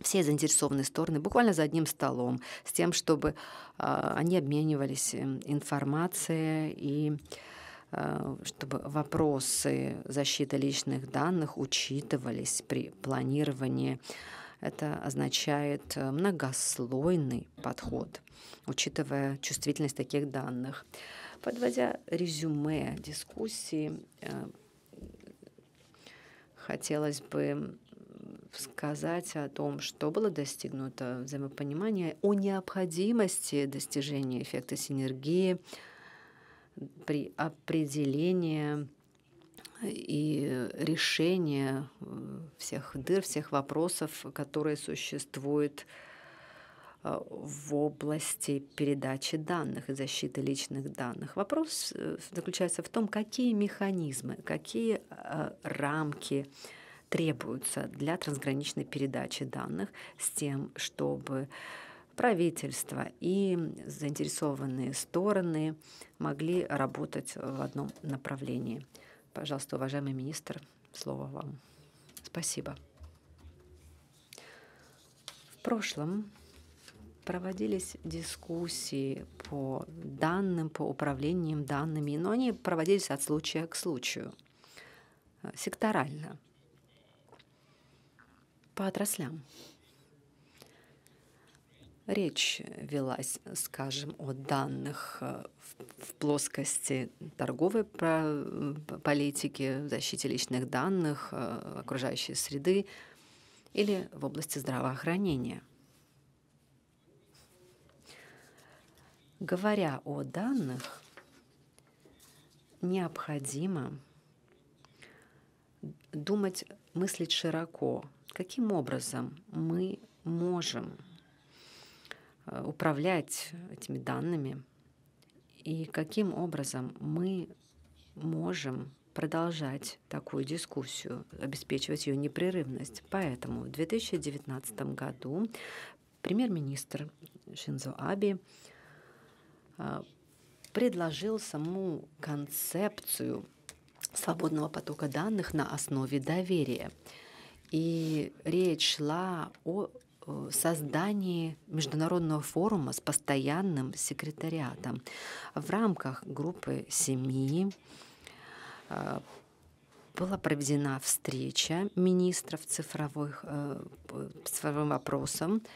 C: все заинтересованные стороны буквально за одним столом, с тем, чтобы они обменивались информацией и чтобы вопросы защиты личных данных учитывались при планировании это означает э, многослойный подход, учитывая чувствительность таких данных. Подводя резюме дискуссии, э, хотелось бы сказать о том, что было достигнуто взаимопонимание о необходимости достижения эффекта синергии при определении и решение э, всех дыр, всех вопросов, которые существуют э, в области передачи данных и защиты личных данных. Вопрос э, заключается в том, какие механизмы, какие рамки требуются для трансграничной передачи данных с тем, чтобы правительство и заинтересованные стороны могли работать в одном направлении. Пожалуйста, уважаемый министр, слово вам. Спасибо. В прошлом проводились дискуссии по данным, по управлениям данными, но они проводились от случая к случаю, э, секторально, по отраслям. Речь велась, скажем, о данных э, в плоскости торговой политики, защите личных данных, э, окружающей среды или в области здравоохранения. Говоря о данных, необходимо думать, мыслить широко, каким образом мы можем Э, управлять этими данными и каким образом мы можем продолжать такую дискуссию, обеспечивать ее непрерывность. Поэтому в 2019 году премьер-министр Шинзо Аби предложил саму концепцию свободного потока данных на основе доверия. И речь шла о создании международного форума с постоянным секретариатом. В рамках группы семи э, была проведена встреча министров цифровых, цифровым вопросом Э,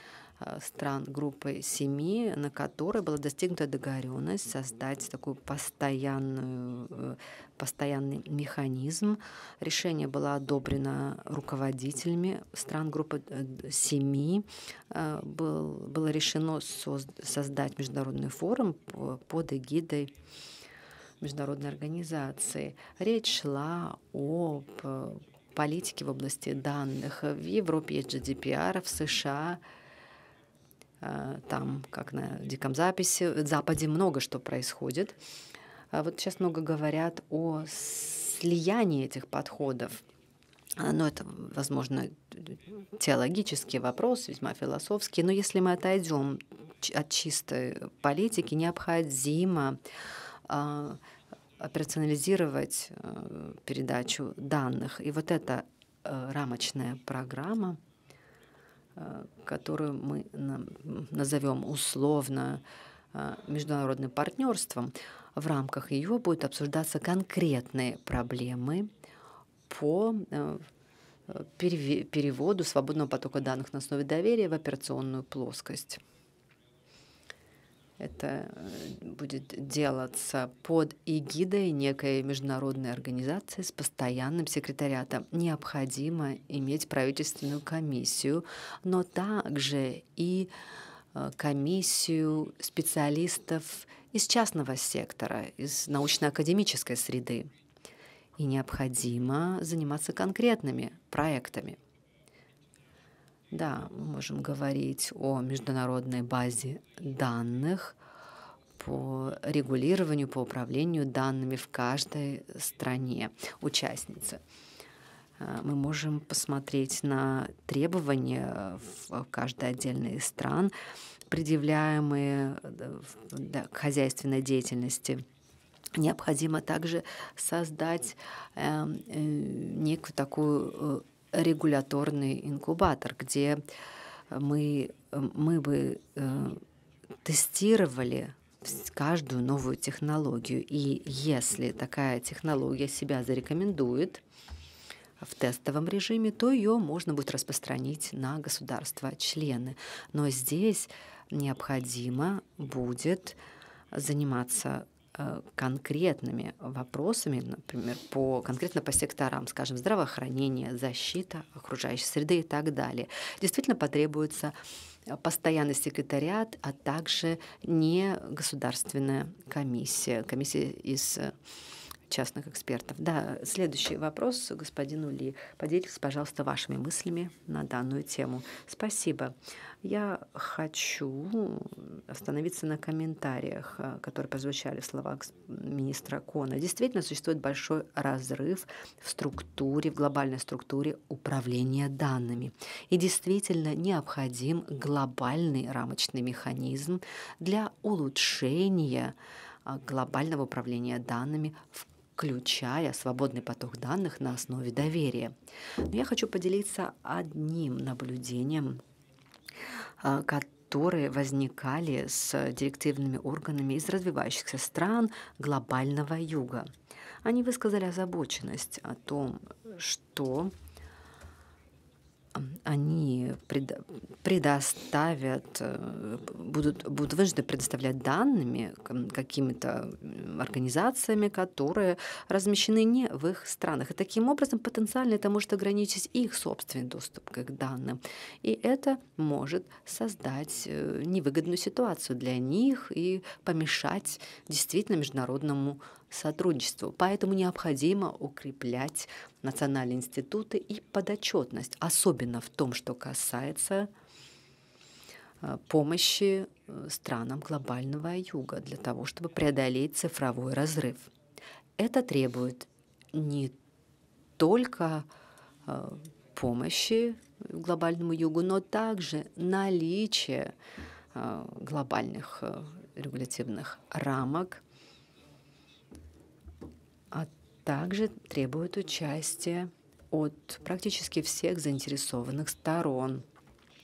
C: стран группы семи, на которой была достигнута договоренность создать такой постоянную, э, постоянный механизм. Решение было одобрено руководителями стран группы э, семи. Был, было решено создать международный форум под эгидой международной организации. Речь шла об политике в области данных. В Европе есть GDPR, в США Э, там, как на Диком Записи, в Западе много что происходит. А вот сейчас много говорят о слиянии этих подходов. А, но это, возможно, теологический вопрос, весьма философский. Но если мы отойдем от чистой политики, необходимо а, операционализировать э, передачу данных. И вот эта э, рамочная программа — Э, которую мы назовем условно э, международным партнерством, в рамках ее будут обсуждаться конкретные проблемы по э, переводу свободного потока данных на основе доверия в операционную плоскость. Это э, будет делаться под эгидой некой международной организации с постоянным секретариатом. Необходимо иметь правительственную комиссию, но также и э, комиссию специалистов из частного сектора, из научно-академической среды. И необходимо заниматься конкретными проектами – да, мы можем говорить о международной базе данных по регулированию, по управлению данными в каждой стране участнице. А, мы можем посмотреть на требования в каждой отдельной стран, предъявляемые к хозяйственной деятельности необходимо также создать эм, э, некую такую э, регуляторный инкубатор, где мы, мы бы э, тестировали каждую новую технологию. И если такая технология себя зарекомендует в тестовом режиме, то ее можно будет распространить на государства-члены. Но здесь необходимо будет заниматься Э, конкретными вопросами, например, по, конкретно по секторам, скажем, здравоохранение, защита окружающей среды и так далее. Действительно потребуется постоянный секретариат, а также не государственная комиссия, комиссия из частных экспертов. Да, следующий вопрос господину Ли. Поделитесь, пожалуйста, вашими мыслями на данную тему. Спасибо. Я хочу остановиться на комментариях, э, которые прозвучали в словах министра Кона. Действительно, существует большой разрыв в структуре, в глобальной структуре управления данными. И действительно необходим глобальный рамочный механизм для улучшения э, глобального управления данными в включая свободный поток данных на основе доверия. Но я хочу поделиться одним наблюдением, а, которые возникали с директивными органами из развивающихся стран глобального юга. Они высказали озабоченность о том, что они предоставят, э, будут, будут вынуждены предоставлять данными какими-то организациями, которые размещены не в их странах. И таким образом потенциально это может ограничить их собственный доступ к данным. И это может создать э, невыгодную ситуацию для них и помешать действительно международному сотрудничеству. Поэтому необходимо укреплять национальные институты и подотчетность, особенно в том, что касается э, помощи э, странам глобального юга для того, чтобы преодолеть цифровой разрыв. Это требует не только э, помощи глобальному югу, но также наличия глобальных регулятивных рамок, а также требует участия от практически всех заинтересованных сторон.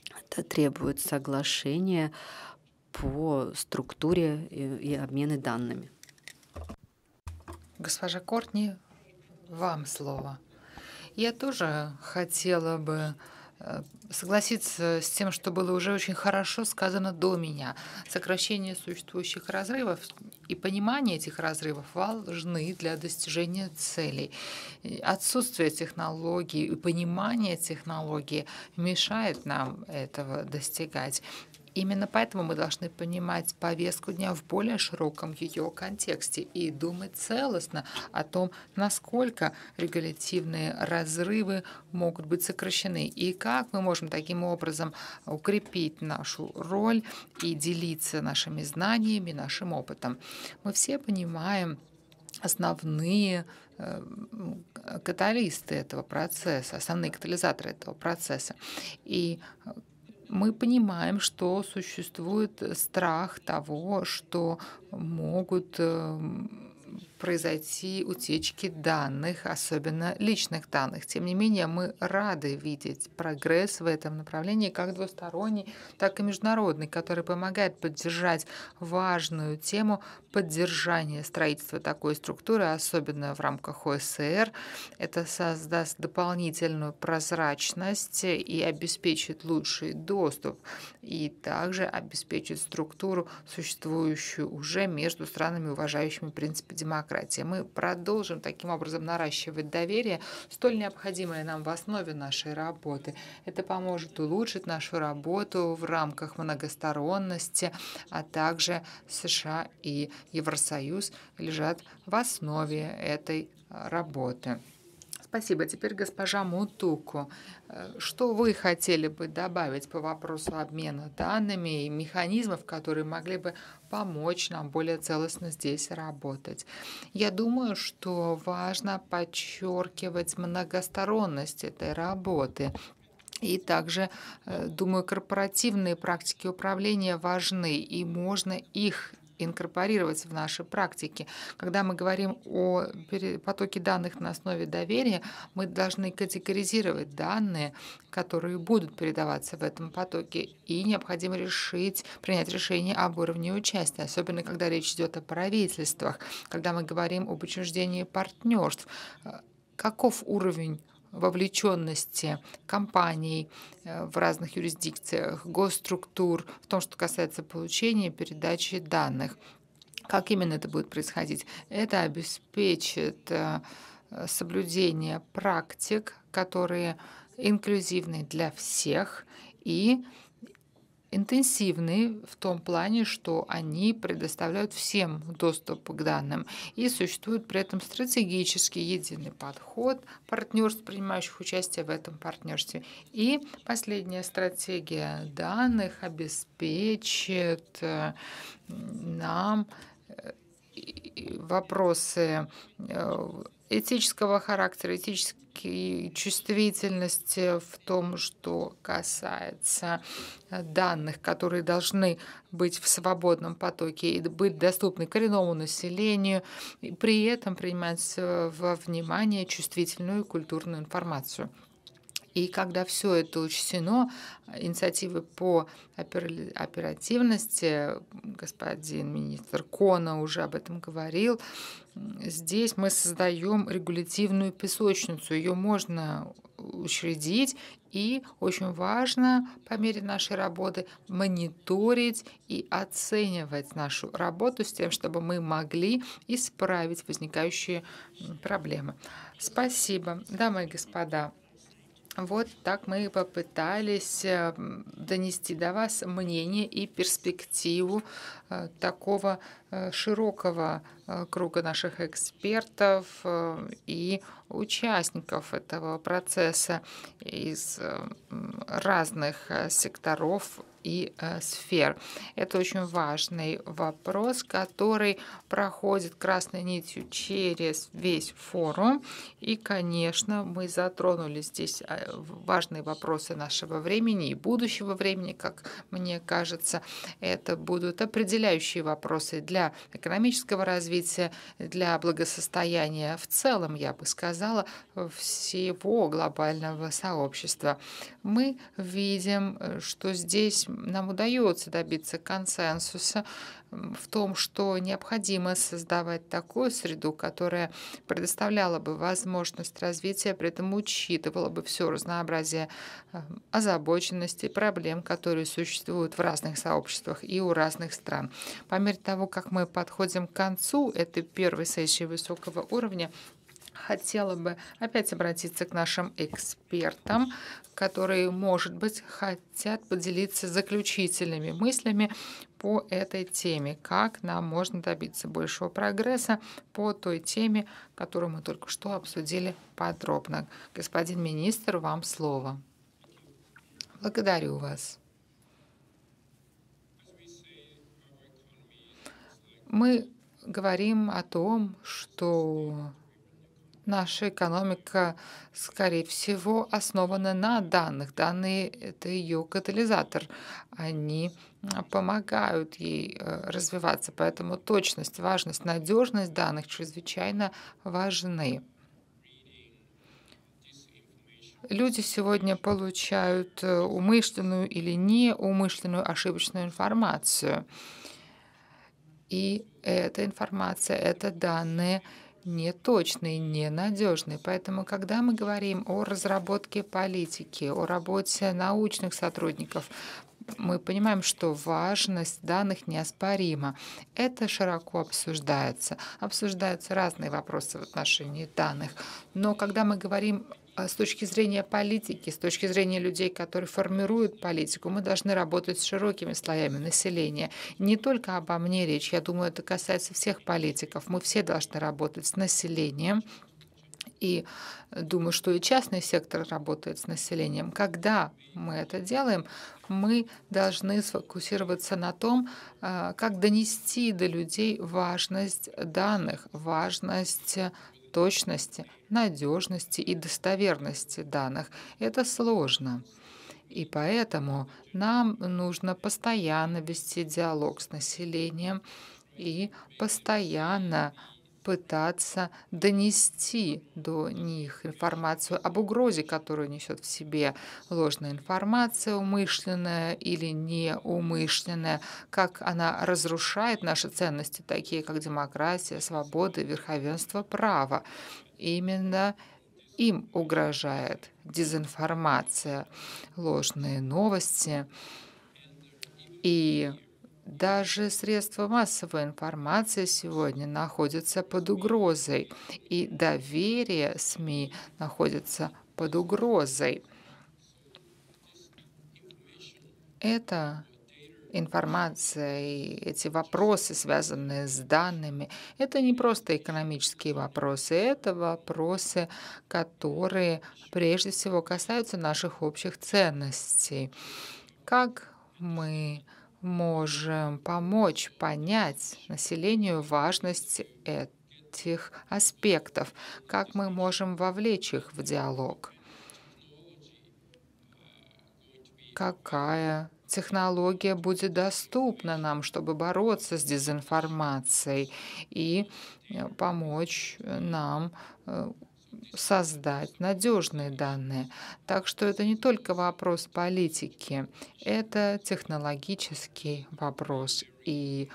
C: Это требует соглашения по структуре и, обмены данными.
A: Госпожа Кортни, вам слово. Я тоже хотела бы согласиться с тем, что было уже очень хорошо сказано до меня. Сокращение существующих разрывов и понимание этих разрывов важны для достижения целей. Отсутствие технологий и понимание технологии мешает нам этого достигать. Именно поэтому мы должны понимать повестку дня в более широком ее контексте и думать целостно о том, насколько регулятивные разрывы могут быть сокращены и как мы можем таким образом укрепить нашу роль и делиться нашими знаниями, нашим опытом. Мы все понимаем основные э, каталисты этого процесса, основные катализаторы этого процесса. И мы понимаем, что существует страх того, что могут эм, произойти утечки данных, особенно личных данных. Тем не менее, мы рады видеть прогресс в этом направлении, как двусторонний, так и международный, который помогает поддержать важную тему поддержания строительства такой структуры, особенно в рамках ОСР. Это создаст дополнительную прозрачность и обеспечит лучший доступ, и также обеспечит структуру, существующую уже между странами, уважающими принципы демократии. Мы продолжим таким образом наращивать доверие, столь необходимое нам в основе нашей работы. Это поможет улучшить нашу работу в рамках многосторонности, а также США и Евросоюз лежат в основе этой работы. Спасибо. Теперь госпожа Мутуку. Э, что вы хотели бы добавить по вопросу обмена данными и механизмов, которые могли бы помочь нам более целостно здесь работать? Я думаю, что важно подчеркивать многосторонность этой работы. И также, э, думаю, корпоративные практики управления важны, и можно их инкорпорировать в наши практики. Когда мы говорим о потоке данных на основе доверия, мы должны категоризировать данные, которые будут передаваться в этом потоке, и необходимо решить, принять решение об уровне участия, особенно когда речь идет о правительствах, когда мы говорим об учреждении партнерств. Каков уровень вовлеченности компаний э, в разных юрисдикциях, госструктур, в том, что касается получения и передачи данных. Как именно это будет происходить? Это обеспечит э, соблюдение практик, которые инклюзивны для всех и интенсивны в том плане, что они предоставляют всем доступ к данным и существует при этом стратегический единый подход партнерств, принимающих участие в этом партнерстве. И последняя стратегия данных обеспечит э, нам э, вопросы э, этического характера, этической чувствительности в том, что касается данных, которые должны быть в свободном потоке и быть доступны коренному населению, и при этом принимать во внимание чувствительную и культурную информацию. И когда все это учтено, инициативы по оперативности, господин министр Кона уже об этом говорил, здесь мы создаем регулятивную песочницу. Ее можно учредить, и очень важно по мере нашей работы мониторить и оценивать нашу работу с тем, чтобы мы могли исправить возникающие проблемы. Спасибо, дамы и господа. Вот так мы попытались э, донести до вас мнение и перспективу э, такого э, широкого круга наших экспертов и участников этого процесса из разных секторов и э, сфер. Это очень важный вопрос, который проходит красной нитью через весь форум. И, конечно, мы затронули здесь э, важные вопросы нашего времени и будущего времени, как мне кажется. Это будут определяющие вопросы для экономического развития, для благосостояния в целом, я бы сказала, всего глобального сообщества. Мы видим, э, что здесь нам удается добиться консенсуса в том, что необходимо создавать такую среду, которая предоставляла бы возможность развития, при этом учитывала бы все разнообразие э, озабоченностей, проблем, которые существуют в разных сообществах и у разных стран. По мере того, как мы подходим к концу этой первой сессии высокого уровня, хотела бы опять обратиться к нашим экспертам, которые, может быть, хотят поделиться заключительными мыслями по этой теме, как нам можно добиться большего прогресса по той теме, которую мы только что обсудили подробно. Господин министр, вам слово. Благодарю вас. Мы говорим о том, что наша экономика, скорее всего, основана на данных. Данные — это ее катализатор. Они помогают ей э, развиваться, поэтому точность, важность, надежность данных чрезвычайно важны. Люди сегодня получают э, умышленную или неумышленную ошибочную информацию. И эта информация, это данные неточные, ненадежные. Поэтому, когда мы говорим о разработке политики, о работе научных сотрудников, мы понимаем, что важность данных неоспорима. Это широко обсуждается. Обсуждаются разные вопросы в отношении данных. Но когда мы говорим с точки зрения политики, с точки зрения людей, которые формируют политику, мы должны работать с широкими слоями населения. Не только обо мне речь, я думаю, это касается всех политиков. Мы все должны работать с населением, и думаю, что и частный сектор работает с населением. Когда мы это делаем, мы должны сфокусироваться на том, а, как донести до людей важность данных, важность точности, надежности и достоверности данных. Это сложно. И поэтому нам нужно постоянно вести диалог с населением и постоянно пытаться донести до них информацию об угрозе, которую несет в себе ложная информация, умышленная или неумышленная, как она разрушает наши ценности, такие как демократия, свобода, верховенство права. Именно им угрожает дезинформация, ложные новости. И даже средства массовой информации сегодня находятся под угрозой, и доверие СМИ находится под угрозой. Это информация и эти вопросы, связанные с данными, это не просто экономические вопросы, это вопросы, которые прежде всего касаются наших общих ценностей. Как мы можем помочь понять населению важность этих аспектов, как мы можем вовлечь их в диалог. Какая технология будет доступна нам, чтобы бороться с дезинформацией и помочь нам э, создать надежные данные. Так что это не только вопрос политики, это технологический вопрос. И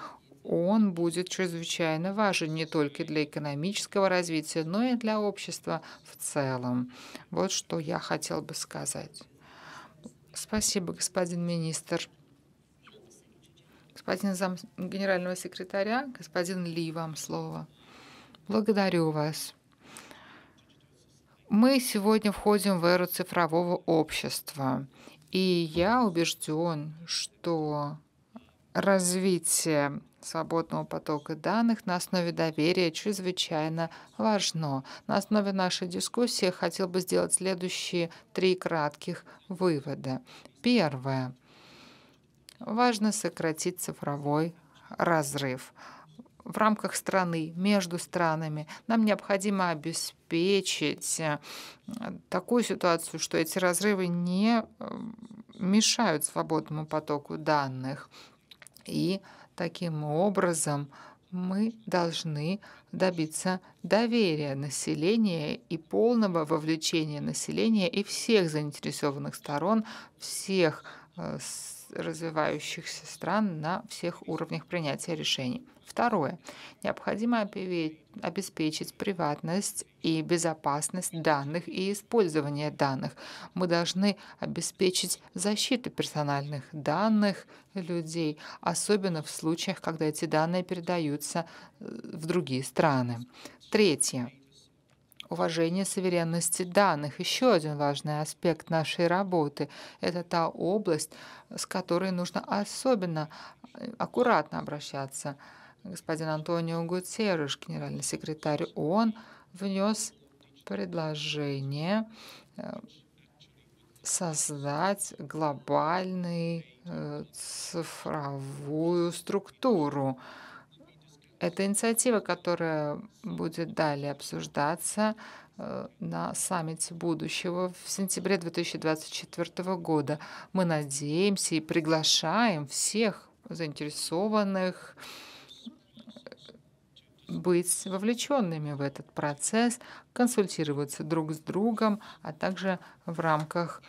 A: он будет чрезвычайно важен не только для экономического развития, но и для общества в целом. Вот что я хотел бы сказать. Спасибо, господин министр. Господин зам генерального секретаря, господин Ли, вам слово. Благодарю вас. Мы сегодня входим в эру цифрового общества, и я убежден, что развитие свободного потока данных на основе доверия чрезвычайно важно. На основе нашей дискуссии хотел бы сделать следующие три кратких вывода. Первое. Важно сократить цифровой разрыв в рамках страны, между странами. Нам необходимо обеспечить э, такую ситуацию, что эти разрывы не э, мешают свободному потоку данных. И таким образом мы должны добиться доверия населения и полного вовлечения населения и всех заинтересованных сторон, всех э, развивающихся стран на всех уровнях принятия решений. Второе. Необходимо обеспечить приватность и безопасность данных и использование данных. Мы должны обеспечить защиту персональных данных людей, особенно в случаях, когда эти данные передаются э, в другие страны. Третье уважение суверенности данных. Еще один важный аспект нашей работы – это та область, с которой нужно особенно э, аккуратно обращаться. Господин Антонио Гутерреш, генеральный секретарь ООН, внес предложение э, создать глобальную э, цифровую структуру это инициатива, которая будет далее обсуждаться э, на саммите будущего в сентябре 2024 года. Мы надеемся и приглашаем всех заинтересованных быть вовлеченными в этот процесс, консультироваться друг с другом, а также в рамках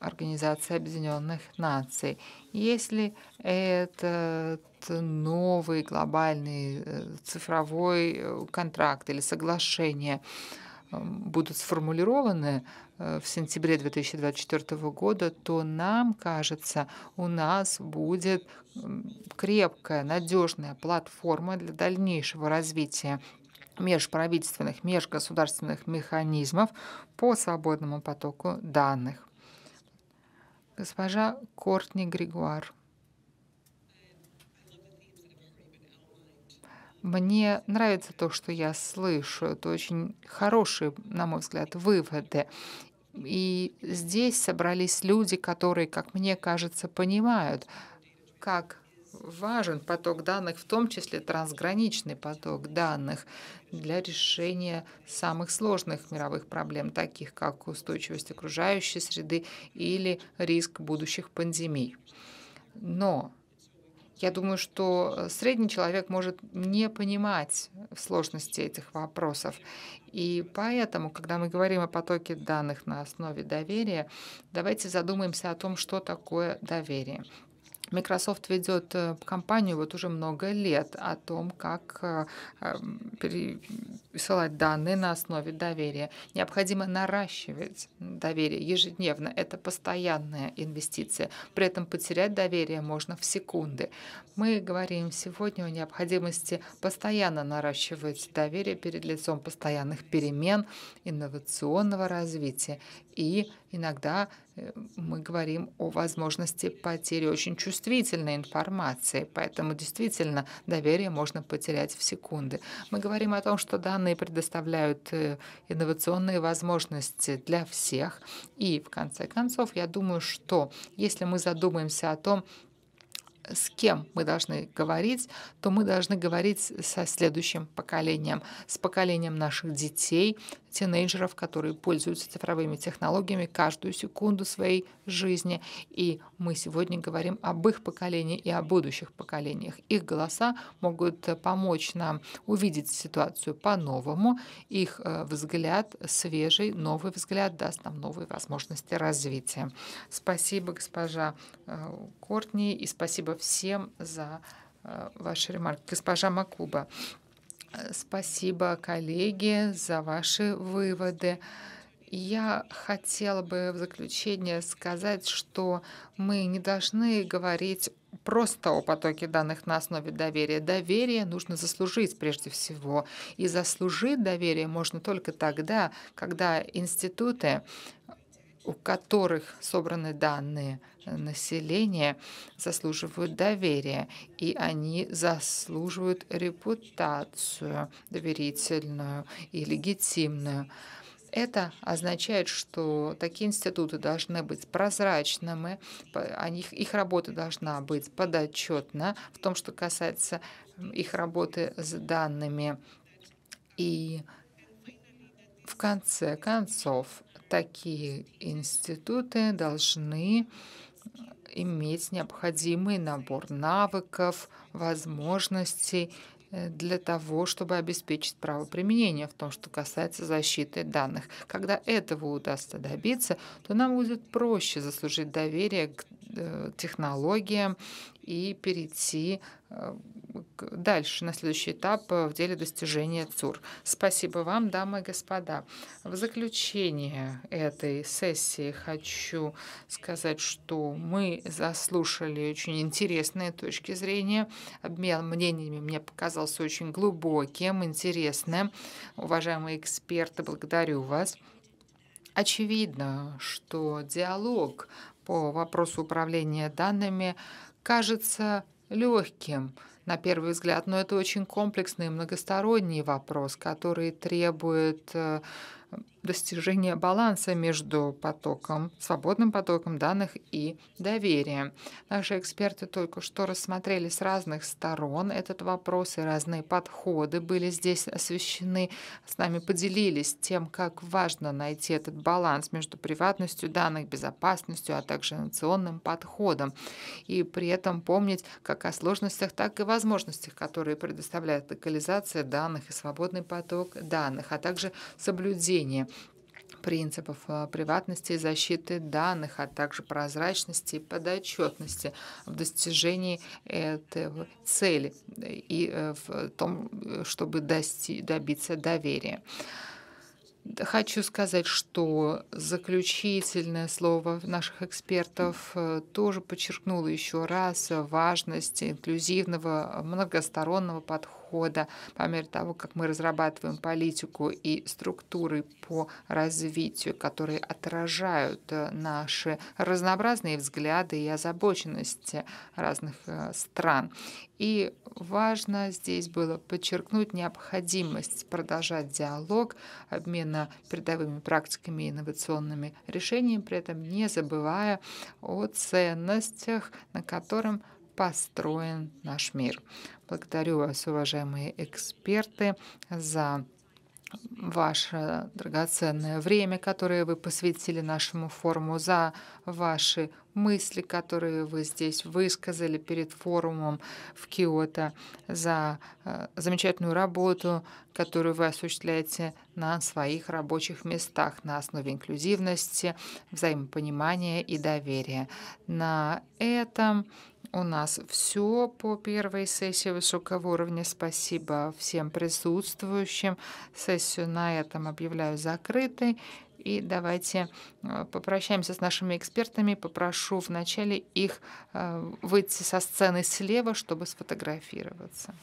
A: Организации Объединенных Наций. Если этот новый глобальный э, цифровой э, контракт или соглашение будут сформулированы э, в сентябре 2024 года, то нам кажется, у нас будет крепкая, надежная платформа для дальнейшего развития межправительственных, межгосударственных механизмов по свободному потоку данных госпожа Кортни Григуар. Мне нравится то, что я слышу. Это очень хорошие, на мой взгляд, выводы. И здесь собрались люди, которые, как мне кажется, понимают, как важен поток данных, в том числе трансграничный поток данных для решения самых сложных мировых проблем, таких как устойчивость окружающей среды или риск будущих пандемий. Но я думаю, что средний человек может не понимать сложности этих вопросов. И поэтому, когда мы говорим о потоке данных на основе доверия, давайте задумаемся о том, что такое доверие. Microsoft ведет э, кампанию вот уже много лет о том, как э, эм, пересылать данные на основе доверия. Необходимо наращивать доверие ежедневно. Это постоянная инвестиция. При этом потерять доверие можно в секунды. Мы говорим сегодня о необходимости постоянно наращивать доверие перед лицом постоянных перемен, инновационного развития и иногда э, мы говорим о возможности потери очень чувствительной информации, поэтому действительно доверие можно потерять в секунды. Мы говорим о том, что данные предоставляют э, инновационные возможности для всех. И в конце концов, я думаю, что если мы задумаемся о том, с кем мы должны говорить, то мы должны говорить со следующим поколением, с поколением наших детей, тинейджеров, которые пользуются цифровыми технологиями каждую секунду своей жизни. И мы сегодня говорим об их поколении и о будущих поколениях. Их голоса могут помочь нам увидеть ситуацию по-новому. Их э, взгляд свежий, новый взгляд даст нам новые возможности развития. Спасибо, госпожа э, Кортни, и спасибо всем за э, ваши ремарки. Госпожа Макуба. Спасибо, коллеги, за ваши выводы. Я хотела бы в заключение сказать, что мы не должны говорить просто о потоке данных на основе доверия. Доверие нужно заслужить прежде всего. И заслужить доверие можно только тогда, когда институты у которых собраны данные населения, заслуживают доверия, и они заслуживают репутацию доверительную и легитимную. Это означает, что такие институты должны быть прозрачными, их, работа должна быть подотчетна в том, что касается их работы с данными. И в конце концов, такие институты должны иметь необходимый набор навыков, возможностей Э, для того, чтобы обеспечить право применения в том, что касается защиты данных. Когда этого удастся добиться, то нам будет проще заслужить доверие к э, технологиям и перейти э, дальше, на следующий этап в деле достижения ЦУР. Спасибо вам, дамы и господа. В заключение этой сессии хочу сказать, что мы заслушали очень интересные точки зрения. Обмен мнениями мне показался очень глубоким, интересным. Уважаемые эксперты, благодарю вас. Очевидно, что диалог по вопросу управления данными кажется легким на первый взгляд, но это очень комплексный многосторонний вопрос, который требует достижения баланса между потоком, свободным потоком данных и доверием. Наши эксперты только что рассмотрели с разных сторон этот вопрос, и разные подходы были здесь освещены. С нами поделились тем, как важно найти этот баланс между приватностью данных, безопасностью, а также инновационным подходом. И при этом помнить как о сложностях, так и возможностях, которые предоставляет локализация данных и свободный поток данных, а также соблюдение принципов э, приватности и защиты данных, а также прозрачности и подотчетности в достижении этой цели и э, в том, чтобы дости- добиться доверия. Хочу сказать, что заключительное слово наших экспертов э, тоже подчеркнуло еще раз важность инклюзивного многостороннего подхода подхода по мере того, как мы разрабатываем политику и структуры по развитию, которые отражают э, наши разнообразные взгляды и озабоченности разных э, стран. И важно здесь было подчеркнуть необходимость продолжать диалог, обмена передовыми практиками и инновационными решениями, при этом не забывая о ценностях, на котором построен наш мир. Благодарю вас, уважаемые эксперты, за ваше драгоценное время, которое вы посвятили нашему форуму, за ваши мысли, которые вы здесь высказали перед форумом в Киото, за э, замечательную работу, которую вы осуществляете на своих рабочих местах на основе инклюзивности, взаимопонимания и доверия. На этом у нас все по первой сессии высокого уровня. Спасибо всем присутствующим. Сессию на этом объявляю закрытой. И давайте э, попрощаемся с нашими экспертами. Попрошу вначале их э, выйти со сцены слева, чтобы сфотографироваться.